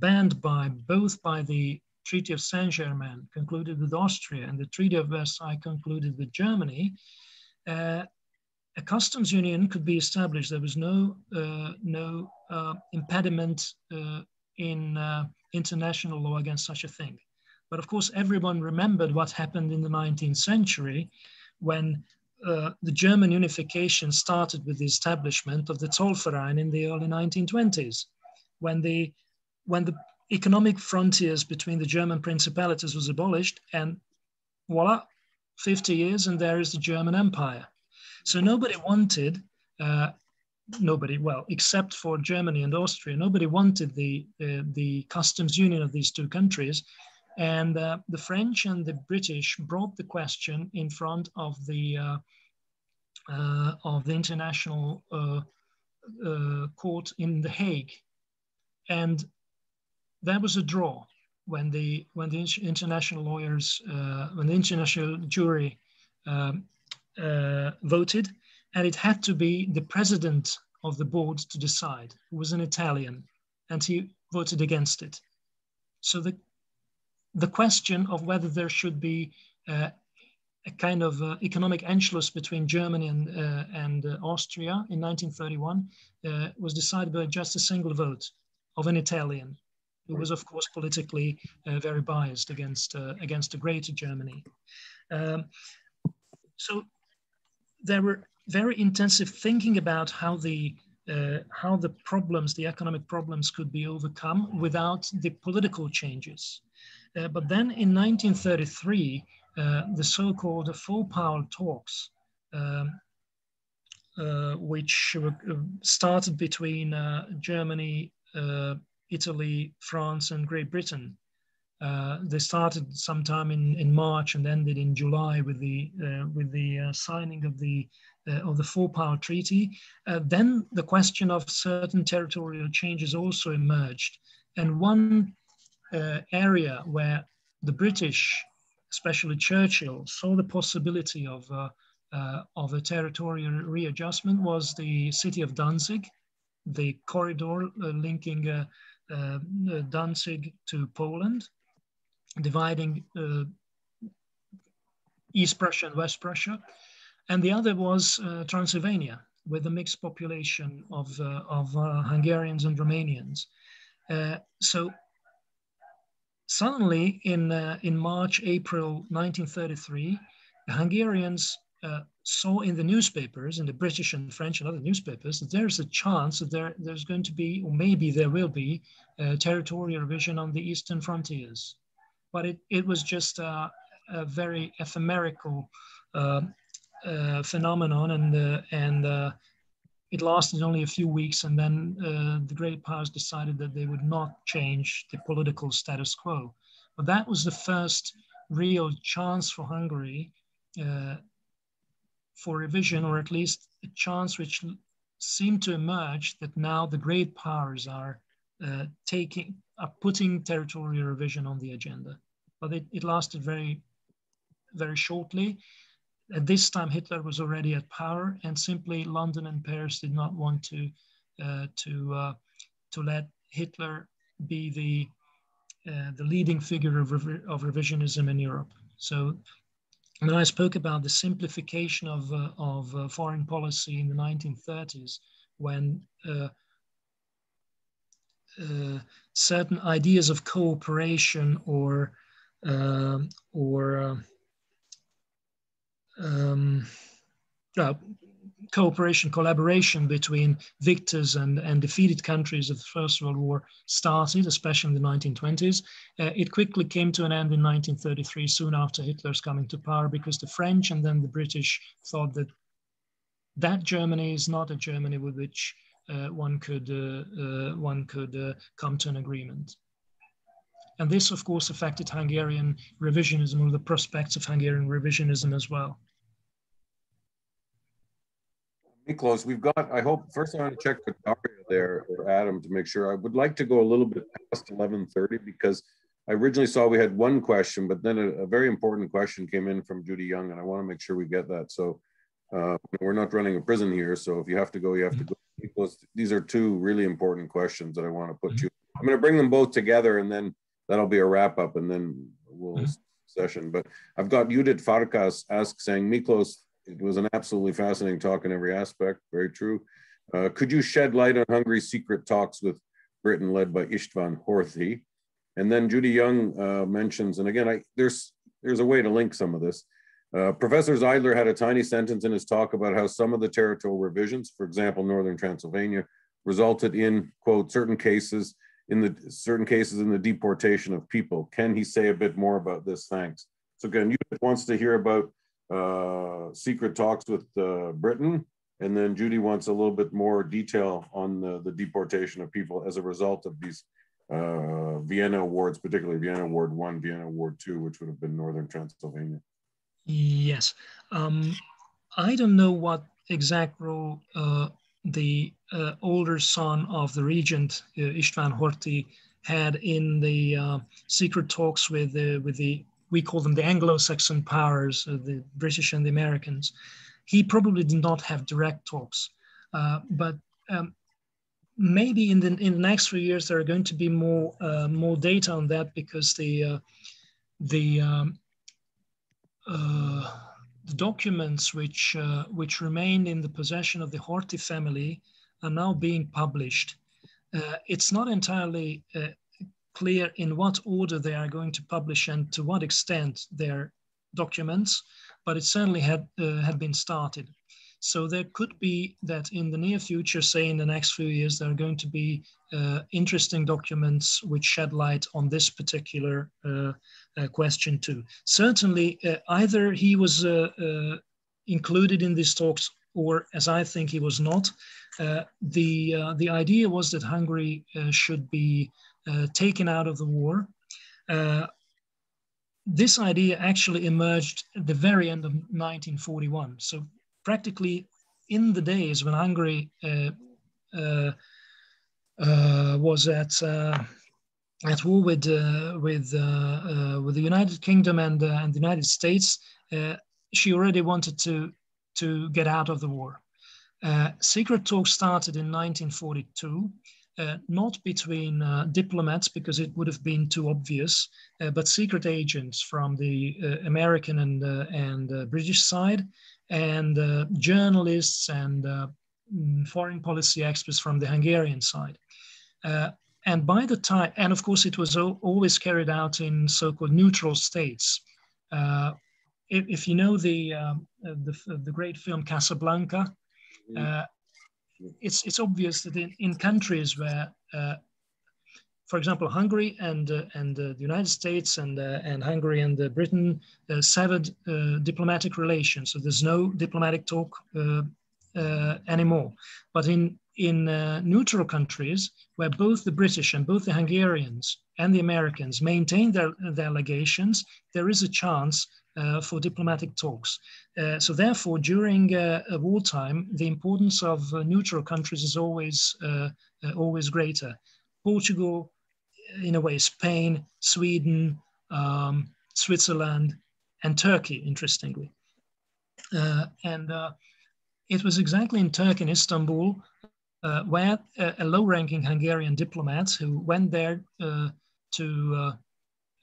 [SPEAKER 2] banned by both by the Treaty of Saint-Germain concluded with Austria and the Treaty of Versailles concluded with Germany, uh, a customs union could be established. There was no, uh, no uh, impediment uh, in uh, international law against such a thing. But of course, everyone remembered what happened in the 19th century when uh, the German unification started with the establishment of the Zollverein in the early 1920s, when the, when the economic frontiers between the German principalities was abolished, and voila, 50 years, and there is the German Empire. So nobody wanted, uh, nobody, well, except for Germany and Austria, nobody wanted the, the, the customs union of these two countries. And uh, the French and the British brought the question in front of the, uh, uh of the International uh, uh, Court in The Hague. And that was a draw when the when the international lawyers uh, when the international jury um, uh, voted, and it had to be the president of the board to decide, who was an Italian, and he voted against it. So the the question of whether there should be uh, a kind of uh, economic Anschluss between Germany and, uh, and uh, Austria in 1931 uh, was decided by just a single vote of an Italian who was, of course, politically uh, very biased against, against the Greater Germany. Um, so there were very intensive thinking about how the uh, how the problems, the economic problems, could be overcome without the political changes. Uh, but then in 1933, uh, the so-called four-power talks, um, uh, which started between Germany, Italy, France, and Great Britain. Uh, they started sometime in, in March and ended in July with the uh, with the uh, signing of the uh, of the four power treaty. Uh, then the question of certain territorial changes also emerged, and one uh, area where the British, especially Churchill, saw the possibility of of a territorial readjustment was the city of Danzig, the corridor linking uh, uh, Danzig to Poland, dividing uh, East Prussia and West Prussia. And the other was uh, Transylvania, with a mixed population of, uh, of uh, Hungarians and Romanians. so suddenly in, uh, in March, April 1933, the Hungarians uh, saw in the newspapers, in the British and French and other newspapers, that there's a chance that there, there's going to be, or maybe there will be, a territorial revision on the eastern frontiers. But it, it was just a, a very ephemerical uh, phenomenon, and, uh, and uh, it lasted only a few weeks, and then the great powers decided that they would not change the political status quo. But that was the first real chance for Hungary for revision, or at least a chance which seemed to emerge that now the great powers are uh, taking, are putting territorial revision on the agenda. But it, it lasted very, very shortly. At this time, Hitler was already at power, and simply London and Paris did not want to uh, to uh, to let Hitler be the uh, the leading figure of, of revisionism in Europe. So when I spoke about the simplification of, uh, of uh, foreign policy in the 1930s, when uh, uh certain ideas of cooperation or, or um, uh, cooperation, collaboration between victors and, and defeated countries of the First World War started, especially in the 1920s. Uh, it quickly came to an end in 1933, soon after Hitler's coming to power, because the French and then the British thought that that Germany is not a Germany with which uh, one could, uh, uh one could uh, come to an agreement. And this, of course, affected Hungarian revisionism or the prospects of Hungarian revisionism as well.
[SPEAKER 1] Miklos, we've got, I hope, first I want to check with Daria there or Adam to make sure. I would like to go a little bit past 1130 because I originally saw we had one question, but then a, a very important question came in from Judy Young and I want to make sure we get that. So uh, we're not running a prison here. So if you have to go, you have to go. These are two really important questions that I want to put mm-hmm. you. I'm going to bring them both together and then that'll be a wrap up and then we'll mm-hmm. session. But I've got Judith Farkas ask saying, Miklos, it was an absolutely fascinating talk in every aspect. Very true. Uh, could you shed light on Hungary's secret talks with Britain led by István Horthy? And then Judy Young uh, mentions, and again, I, there's there's a way to link some of this. Uh, Professor Zeidler had a tiny sentence in his talk about how some of the territorial revisions, for example, Northern Transylvania, resulted in quote certain cases in the certain cases in the deportation of people. Can he say a bit more about this? Thanks. So again, you wants to hear about uh, secret talks with uh, Britain. And then Judy wants a little bit more detail on the, the deportation of people as a result of these uh, Vienna awards, particularly Vienna Award 1, Vienna Award 2, which would have been Northern Transylvania.
[SPEAKER 2] Yes. Um, I don't know what exact role uh, the uh, older son of the regent, uh, István Horthy, had in the uh, secret talks with, the, with the we call them the Anglo-Saxon powers, uh, the British and the Americans. He probably did not have direct talks, uh, but um, maybe in the in the next few years there are going to be more uh, more data on that because the the um, the documents which uh, which remain in the possession of the Horthy family are now being published. it's not entirely clear in what order they are going to publish and to what extent their documents, but it certainly had, uh, had been started. So there could be that in the near future, say in the next few years, there are going to be uh, interesting documents which shed light on this particular uh, uh question too. Certainly, uh, either he was uh, included in these talks or as I think he was not. the, the idea was that Hungary should be uh, taken out of the war. Uh, this idea actually emerged at the very end of 1941. So practically in the days when Hungary uh, uh, uh was at at war with with with the United Kingdom and and the United States, she already wanted to to get out of the war. secret talks started in 1942 uh, not between uh, diplomats because it would have been too obvious, uh, but secret agents from the uh, American and, uh, and uh, British side, and journalists and mm, foreign policy experts from the Hungarian side. and by the time, and of course, it was always carried out in so-called neutral states. If, if, you know the, um, the, the great film Casablanca, mm-hmm it's it's obvious that in, in countries where uh, for example, Hungary and uh, and uh, the United States and uh, and Hungary and uh, Britain uh, severed diplomatic relations. So there's no diplomatic talk anymore. But in in neutral countries where both the British and both the Hungarians and the Americans maintain their, their legations, there is a chance uh, for diplomatic talks. Uh, so therefore, during uh, wartime, the importance of uh, neutral countries is always, uh, uh, always greater. Portugal, in a way, Spain, Sweden, um, Switzerland, and Turkey, interestingly. and it was exactly in Turkey, in Istanbul, where a, a low-ranking Hungarian diplomat who went there to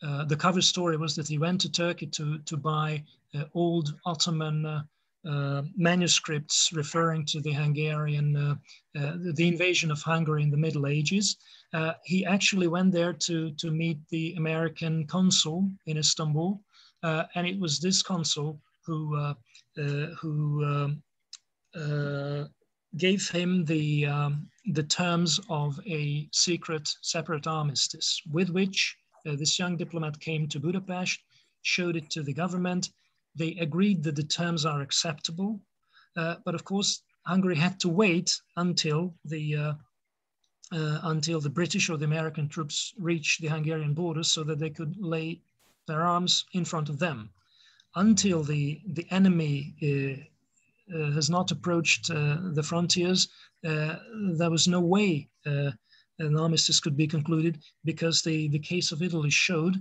[SPEAKER 2] uh, the cover story was that he went to Turkey to, to buy uh, old Ottoman uh, uh manuscripts referring to the Hungarian, uh, the invasion of Hungary in the Middle Ages. he actually went there to, to meet the American consul in Istanbul. and it was this consul who, who um, gave him the, um, the terms of a secret separate armistice with which uh, this young diplomat came to Budapest, showed it to the government. They agreed that the terms are acceptable. Uh, but of course, Hungary had to wait until the uh, uh, until the British or the American troops reached the Hungarian borders so that they could lay their arms in front of them. Until the, the enemy uh, uh, has not approached uh, the frontiers, there was no way an armistice could be concluded because the, the case of Italy showed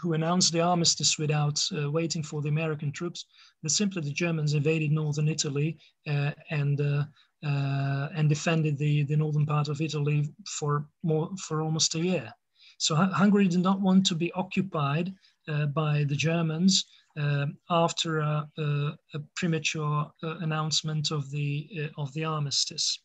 [SPEAKER 2] who, announced the armistice without uh, waiting for the American troops that simply the Germans invaded northern Italy uh, and uh, uh and defended the, the northern part of Italy for more for almost a year. So Hungary did not want to be occupied uh, by the Germans after a, a, a premature announcement of the of the armistice.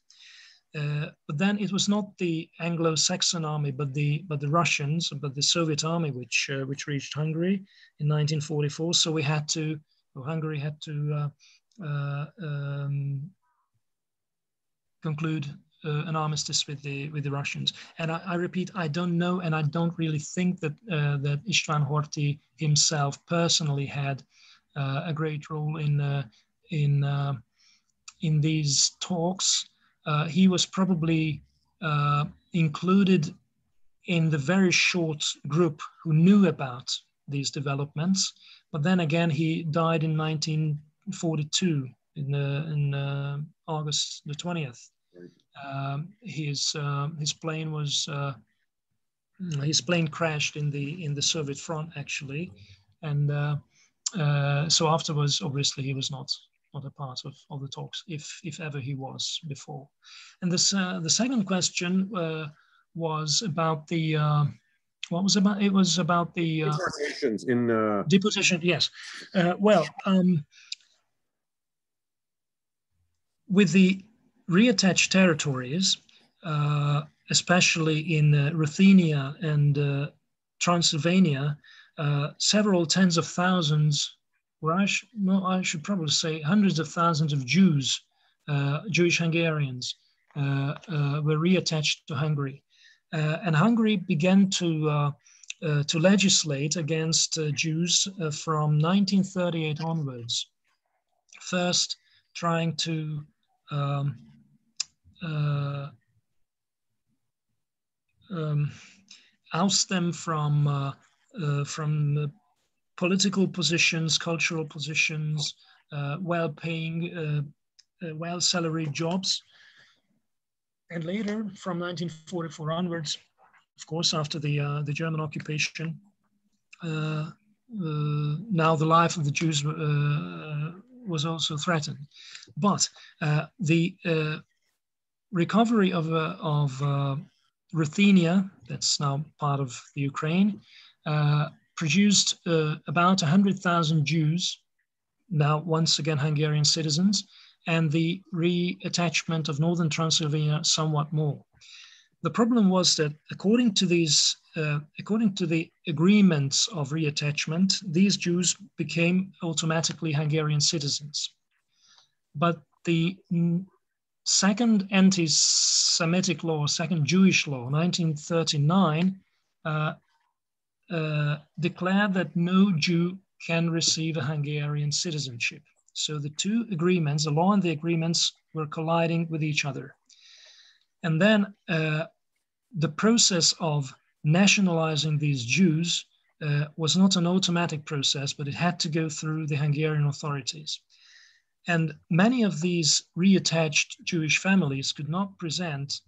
[SPEAKER 2] Uh, but then it was not the Anglo-Saxon army, but the but the Russians, but the Soviet army, which uh, which reached Hungary in 1944. So we had to, well, Hungary had to uh, uh um, conclude uh, an armistice with the with the Russians. And I, I, repeat, I don't know, and I don't really think that that István Horthy himself personally had a great role in in in these talks he was probably uh, included in the very short group who knew about these developments. But then again, he died in 1942 in, uh, in uh, August the 20th. Um, his uh, his plane was uh, his plane crashed in the in the Soviet front actually, and so afterwards, obviously, he was not not a part of, of the talks, if, if ever he was before. And this, uh, the second question uh, was about the, uh, what was about, it was about the...
[SPEAKER 1] Uh, Deportations in... Uh...
[SPEAKER 2] Deportation, yes. Uh, well, um, with the reattached territories, uh, especially in uh, Ruthenia and Transylvania, several tens of thousands or I, sh no, I should probably say hundreds of thousands of Jews, uh, Jewish Hungarians, uh, uh, were reattached to Hungary. Uh, and Hungary began to, uh, to legislate against Jews from 1938 onwards. First, trying to um, um, oust them from, from political positions, cultural positions, uh, well-paying, uh, uh, well-salaried jobs. And later, from 1944 onwards, of course, after the, uh, the German occupation, uh, now the life of the Jews was also threatened. But the recovery of, of Ruthenia, that's now part of the Ukraine, produced uh, about 100,000 Jews, now once again Hungarian citizens, and the reattachment of northern Transylvania somewhat more. The problem was that according to these, uh, according to the agreements of reattachment, these Jews became automatically Hungarian citizens. But the second anti-Semitic law, second Jewish law, 1939, uh, uh, declared that no Jew can receive a Hungarian citizenship. So the two agreements, the law and the agreements, were colliding with each other. And then uh, the process of nationalizing these Jews uh, was not an automatic process, but it had to go through the Hungarian authorities. And many of these reattached Jewish families could not present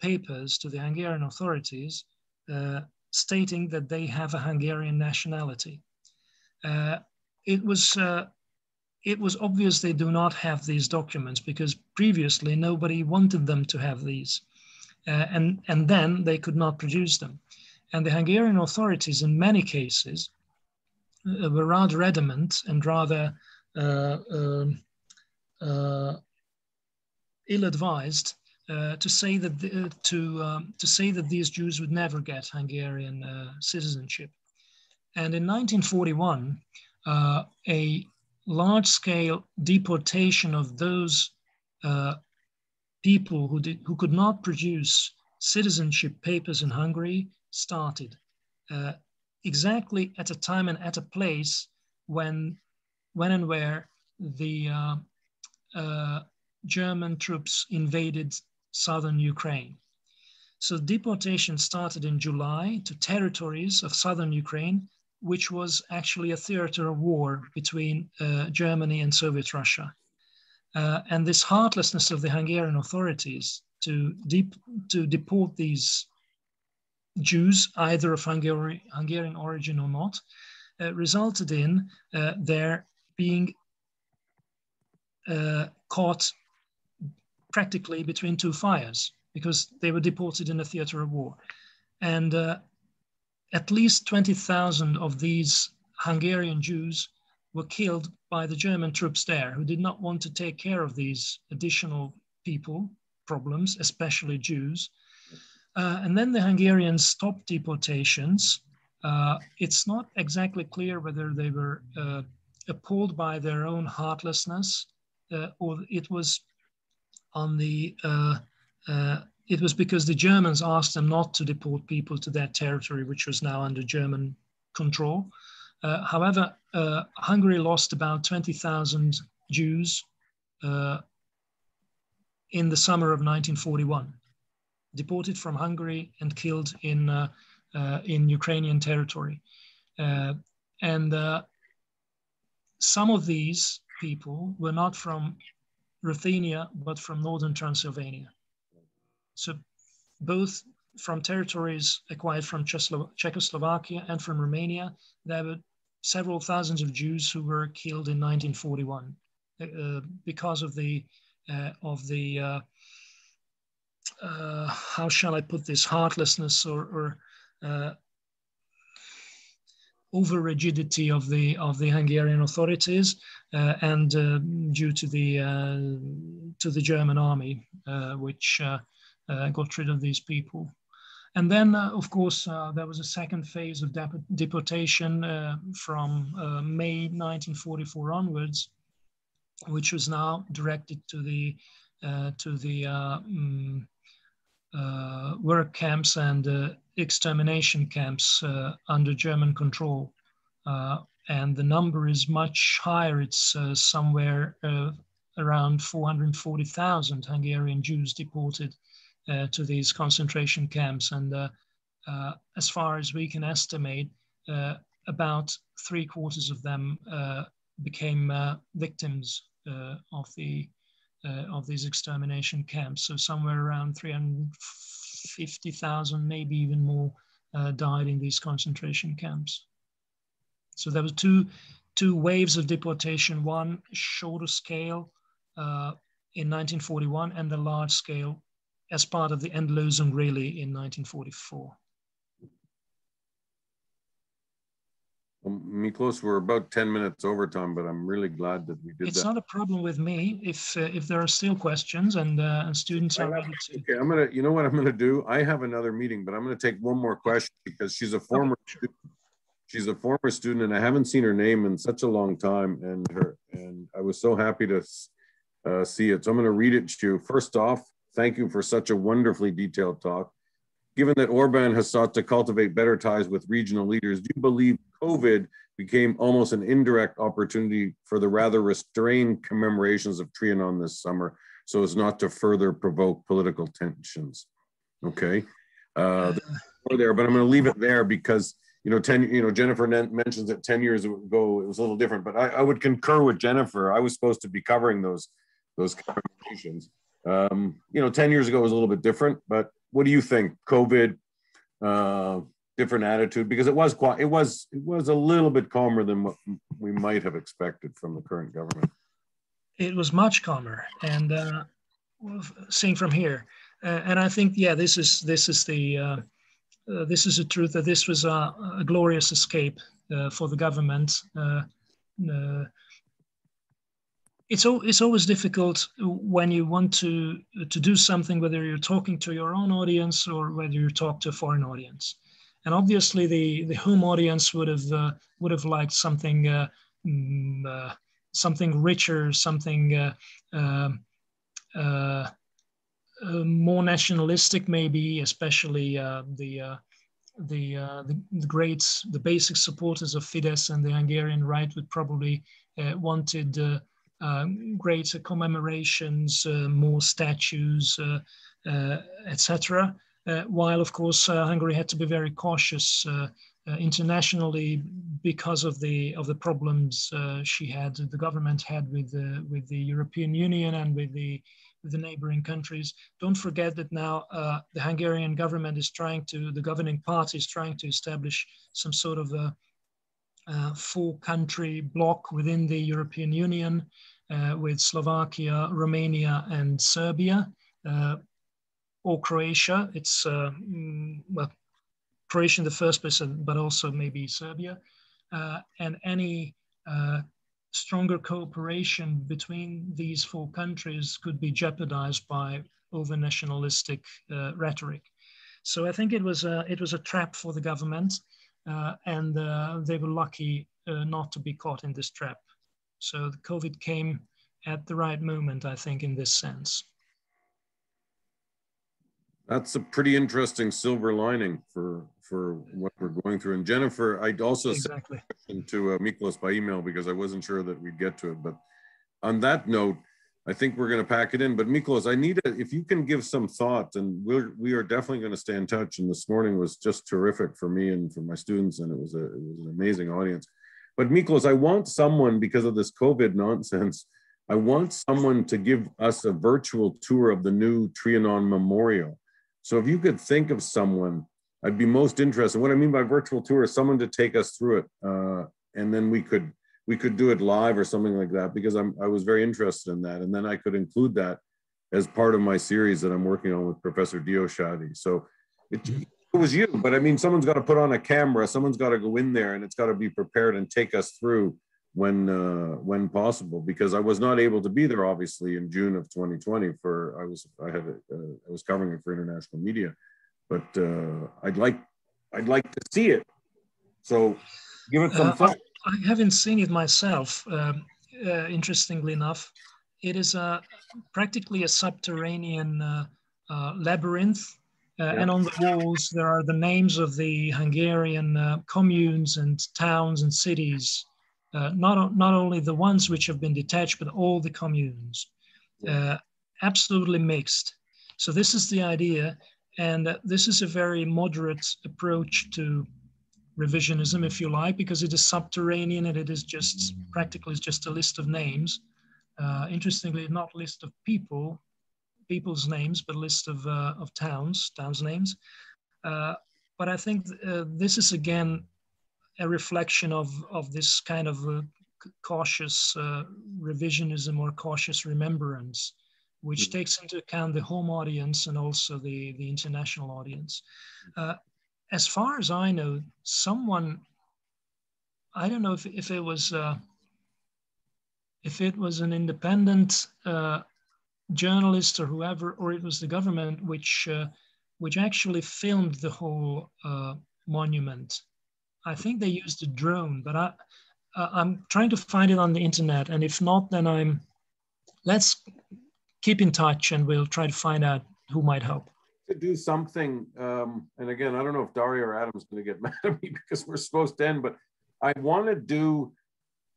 [SPEAKER 2] papers to the Hungarian authorities uh, stating that they have a Hungarian nationality. Uh, it was uh, it was obvious they do not have these documents because previously nobody wanted them to have these, uh, and and then they could not produce them, and the Hungarian authorities in many cases uh, were rather adamant and rather uh, um, uh, ill-advised uh, to say that the, uh, to um, to say that these Jews would never get Hungarian uh, citizenship. And in 1941, uh, a large-scale deportation of those uh, people who did who could not produce citizenship papers in Hungary started exactly at a time and at a place when when and where the German troops invaded southern Ukraine. So deportation started in July to territories of southern Ukraine, which was actually a theater of war between uh, Germany and Soviet Russia. Uh, and this heartlessness of the Hungarian authorities to, deep, to deport these Jews, either of Hungary, Hungarian origin or not, uh, resulted in uh, their being uh, caught practically between two fires because they were deported in a theater of war. And uh, at least 20,000 of these Hungarian Jews were killed by the German troops there who did not want to take care of these additional people problems, especially Jews. Uh, and then the Hungarians stopped deportations. Uh, it's not exactly clear whether they were uh, appalled by their own heartlessness uh, or it was on the, uh, uh, it was because the Germans asked them not to deport people to their territory, which was now under German control. Uh, however, uh, Hungary lost about 20,000 Jews uh, in the summer of 1941, deported from Hungary and killed in, uh, in Ukrainian territory. and some of these people were not from Ruthenia, but from northern Transylvania. So both from territories acquired from Czechoslovakia and from Romania, there were several thousands of Jews who were killed in 1941 uh, because of the uh, of the uh, uh how shall I put this heartlessness or, or uh, over rigidity of the of the Hungarian authorities uh, and uh, due to the uh, to the German army, uh, which uh, uh, got rid of these people. And then, of course, there was a second phase of dep deportation from May 1944 onwards, which was now directed to the to the um, work camps and extermination camps uh, under German control. Uh, and the number is much higher. It's uh, somewhere around 440,000 Hungarian Jews deported to these concentration camps. And as far as we can estimate, about three quarters of them became victims of the uh, of these extermination camps. So somewhere around 300, 50,000, maybe even more, uh, died in these concentration camps. So there were two, two waves of deportation, one shorter scale uh, in 1941 and the large scale as part of the Endlösung really in 1944.
[SPEAKER 1] Well, Miklos, we're about 10 minutes over time, but I'm really glad that we did
[SPEAKER 2] it's
[SPEAKER 1] that.
[SPEAKER 2] It's not a problem with me if uh, if there are still questions and, uh, and students are ready to.
[SPEAKER 1] Okay, I'm gonna, you know what I'm gonna do? I have another meeting, but I'm gonna take one more question because she's a former okay. student. She's a former student and I haven't seen her name in such a long time and her, and I was so happy to uh, see it. So I'm gonna read it to you. First off, thank you for such a wonderfully detailed talk. Given that Orban has sought to cultivate better ties with regional leaders, do you believe COVID became almost an indirect opportunity for the rather restrained commemorations of Trianon this summer so as not to further provoke political tensions? Okay. uh, there, but I'm going to leave it there because you know, 10, you know, Jennifer mentions that 10 years ago it was a little different, but I, I would concur with Jennifer. I was supposed to be covering those those conversations. Um, you know, 10 years ago was a little bit different, but what do you think? COVID, uh, different attitude because it was quite, it was, it was a little bit calmer than what we might have expected from the current government.
[SPEAKER 2] It was much calmer, and uh, seeing from here, uh, and I think, yeah, this is this is the uh, uh, this is the truth that this was a, a glorious escape uh, for the government. Uh, uh, it's, it's always difficult when you want to, to do something, whether you're talking to your own audience or whether you talk to a foreign audience. And obviously, the, the home audience would have, uh, would have liked something, mm, something richer, something um, uh, more nationalistic, maybe, especially uh, the, uh, the, the, the great, the basic supporters of Fidesz and the Hungarian right would probably wanted um, greater commemorations, more statues, etc. while, of course, Hungary had to be very cautious uh, internationally because of the of the problems uh, she had, the government had with the with the European Union and with the the neighboring countries. Don't forget that now uh, the Hungarian government is trying to, the governing party is trying to establish some sort of a, a four country bloc within the European Union uh, with Slovakia, Romania, and Serbia. Uh, or Croatia. It's uh, mm, well, Croatia in the first place, but also maybe Serbia, uh, and any uh, stronger cooperation between these four countries could be jeopardized by over nationalistic uh, rhetoric. So I think it was a, it was a trap for the government, uh, and uh, they were lucky uh, not to be caught in this trap. So the COVID came at the right moment, I think, in this sense.
[SPEAKER 1] That's a pretty interesting silver lining for for what we're going through. And Jennifer, I'd also exactly. sent to uh, Miklos by email because I wasn't sure that we'd get to it. But on that note, I think we're going to pack it in. But Miklos, I need a, if you can give some thought, and we're we are definitely going to stay in touch. And this morning was just terrific for me and for my students, and it was a it was an amazing audience. But Miklos, I want someone because of this COVID nonsense. I want someone to give us a virtual tour of the new Trianon Memorial so if you could think of someone, I'd be most interested. What I mean by virtual tour is someone to take us through it, uh, and then we could we could do it live or something like that because I'm I was very interested in that, and then I could include that as part of my series that I'm working on with Professor Diósady. So it, it was you, but I mean, someone's got to put on a camera, someone's got to go in there, and it's got to be prepared and take us through when uh, when possible because I was not able to be there obviously in June of 2020 for I was I had uh, I was covering it for international media, but uh, I'd like I'd like to see it. So give it some uh, thought.
[SPEAKER 2] I haven't seen it myself. Um, uh, interestingly enough, it is a practically a subterranean uh. Yeah. And on the walls, there are the names of the Hungarian communes and towns and cities uh, not, not only the ones which have been detached, but all the communes, uh, absolutely mixed. So this is the idea, and uh, this is a very moderate approach to revisionism, if you like, because it is subterranean and it is just practically just a list of names. Uh, interestingly, not list of people, people's names, but a list of, uh, of towns, towns names. Uh, but I think this is again a reflection of, of this kind of uh, cautious uh, revisionism or cautious remembrance, which mm. takes into account the home audience and also the, the international audience. Uh, as far as I know, someone, I don't know if, if it was uh, if it was an independent uh, journalist or whoever, or it was the government which uh, which actually filmed the whole monument I think they used a drone, but I, uh, I'm trying to find it on the internet. And if not, then I'm, let's keep in touch and we'll try to find out who might help.
[SPEAKER 1] To do something, um, and again, I don't know if Daria or Adam's going to get mad at me because we're supposed to end, but I want to do,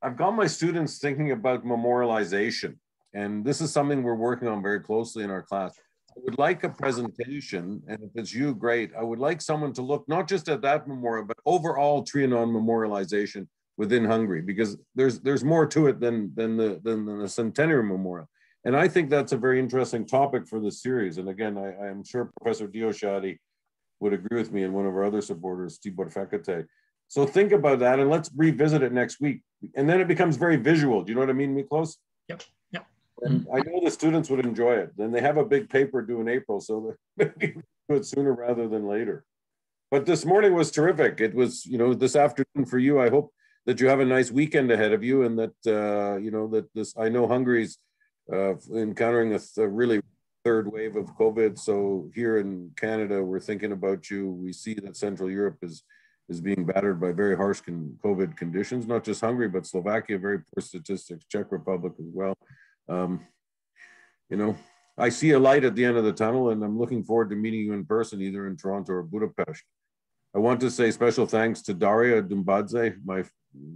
[SPEAKER 1] I've got my students thinking about memorialization. And this is something we're working on very closely in our class. I would like a presentation, and if it's you, great. I would like someone to look not just at that memorial, but overall Trianon memorialization within Hungary, because there's there's more to it than than the than the centenary memorial. And I think that's a very interesting topic for this series. And again, I, I am sure Professor Diósady would agree with me and one of our other supporters, Tibor Fekete. So think about that and let's revisit it next week. And then it becomes very visual. Do you know what I mean, Miklos?
[SPEAKER 2] Yep.
[SPEAKER 1] And I know the students would enjoy it. Then they have a big paper due in April, so they do it sooner rather than later. But this morning was terrific. It was, you know, this afternoon for you. I hope that you have a nice weekend ahead of you, and that uh, you know that this. I know Hungary's uh, encountering a, a really third wave of COVID. So here in Canada, we're thinking about you. We see that Central Europe is is being battered by very harsh COVID conditions, not just Hungary, but Slovakia, very poor statistics, Czech Republic as well. Um, you know, I see a light at the end of the tunnel and I'm looking forward to meeting you in person, either in Toronto or Budapest. I want to say special thanks to Daria Dumbadze, my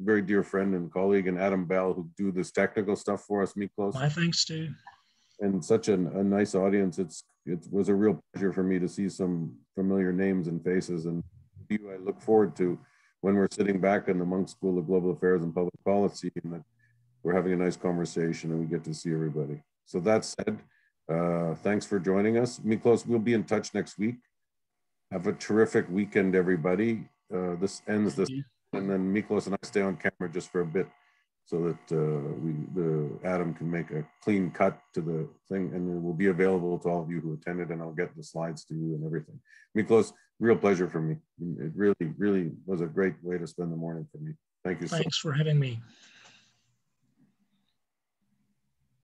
[SPEAKER 1] very dear friend and colleague, and Adam Bell, who do this technical stuff for us, Miklos.
[SPEAKER 2] My thanks to
[SPEAKER 1] And such an, a nice audience. It's It was a real pleasure for me to see some familiar names and faces. And you, I look forward to when we're sitting back in the Munk School of Global Affairs and Public Policy and that we're having a nice conversation and we get to see everybody. So that said, uh, thanks for joining us. Miklos, we'll be in touch next week. Have a terrific weekend, everybody. Uh, this ends this, and then Miklos and I stay on camera just for a bit so that uh, we, the Adam can make a clean cut to the thing, and it will be available to all of you who attended, and I'll get the slides to you and everything. Miklos, real pleasure for me. It really, really was a great way to spend the morning for me. Thank you.
[SPEAKER 2] Thanks so for having me.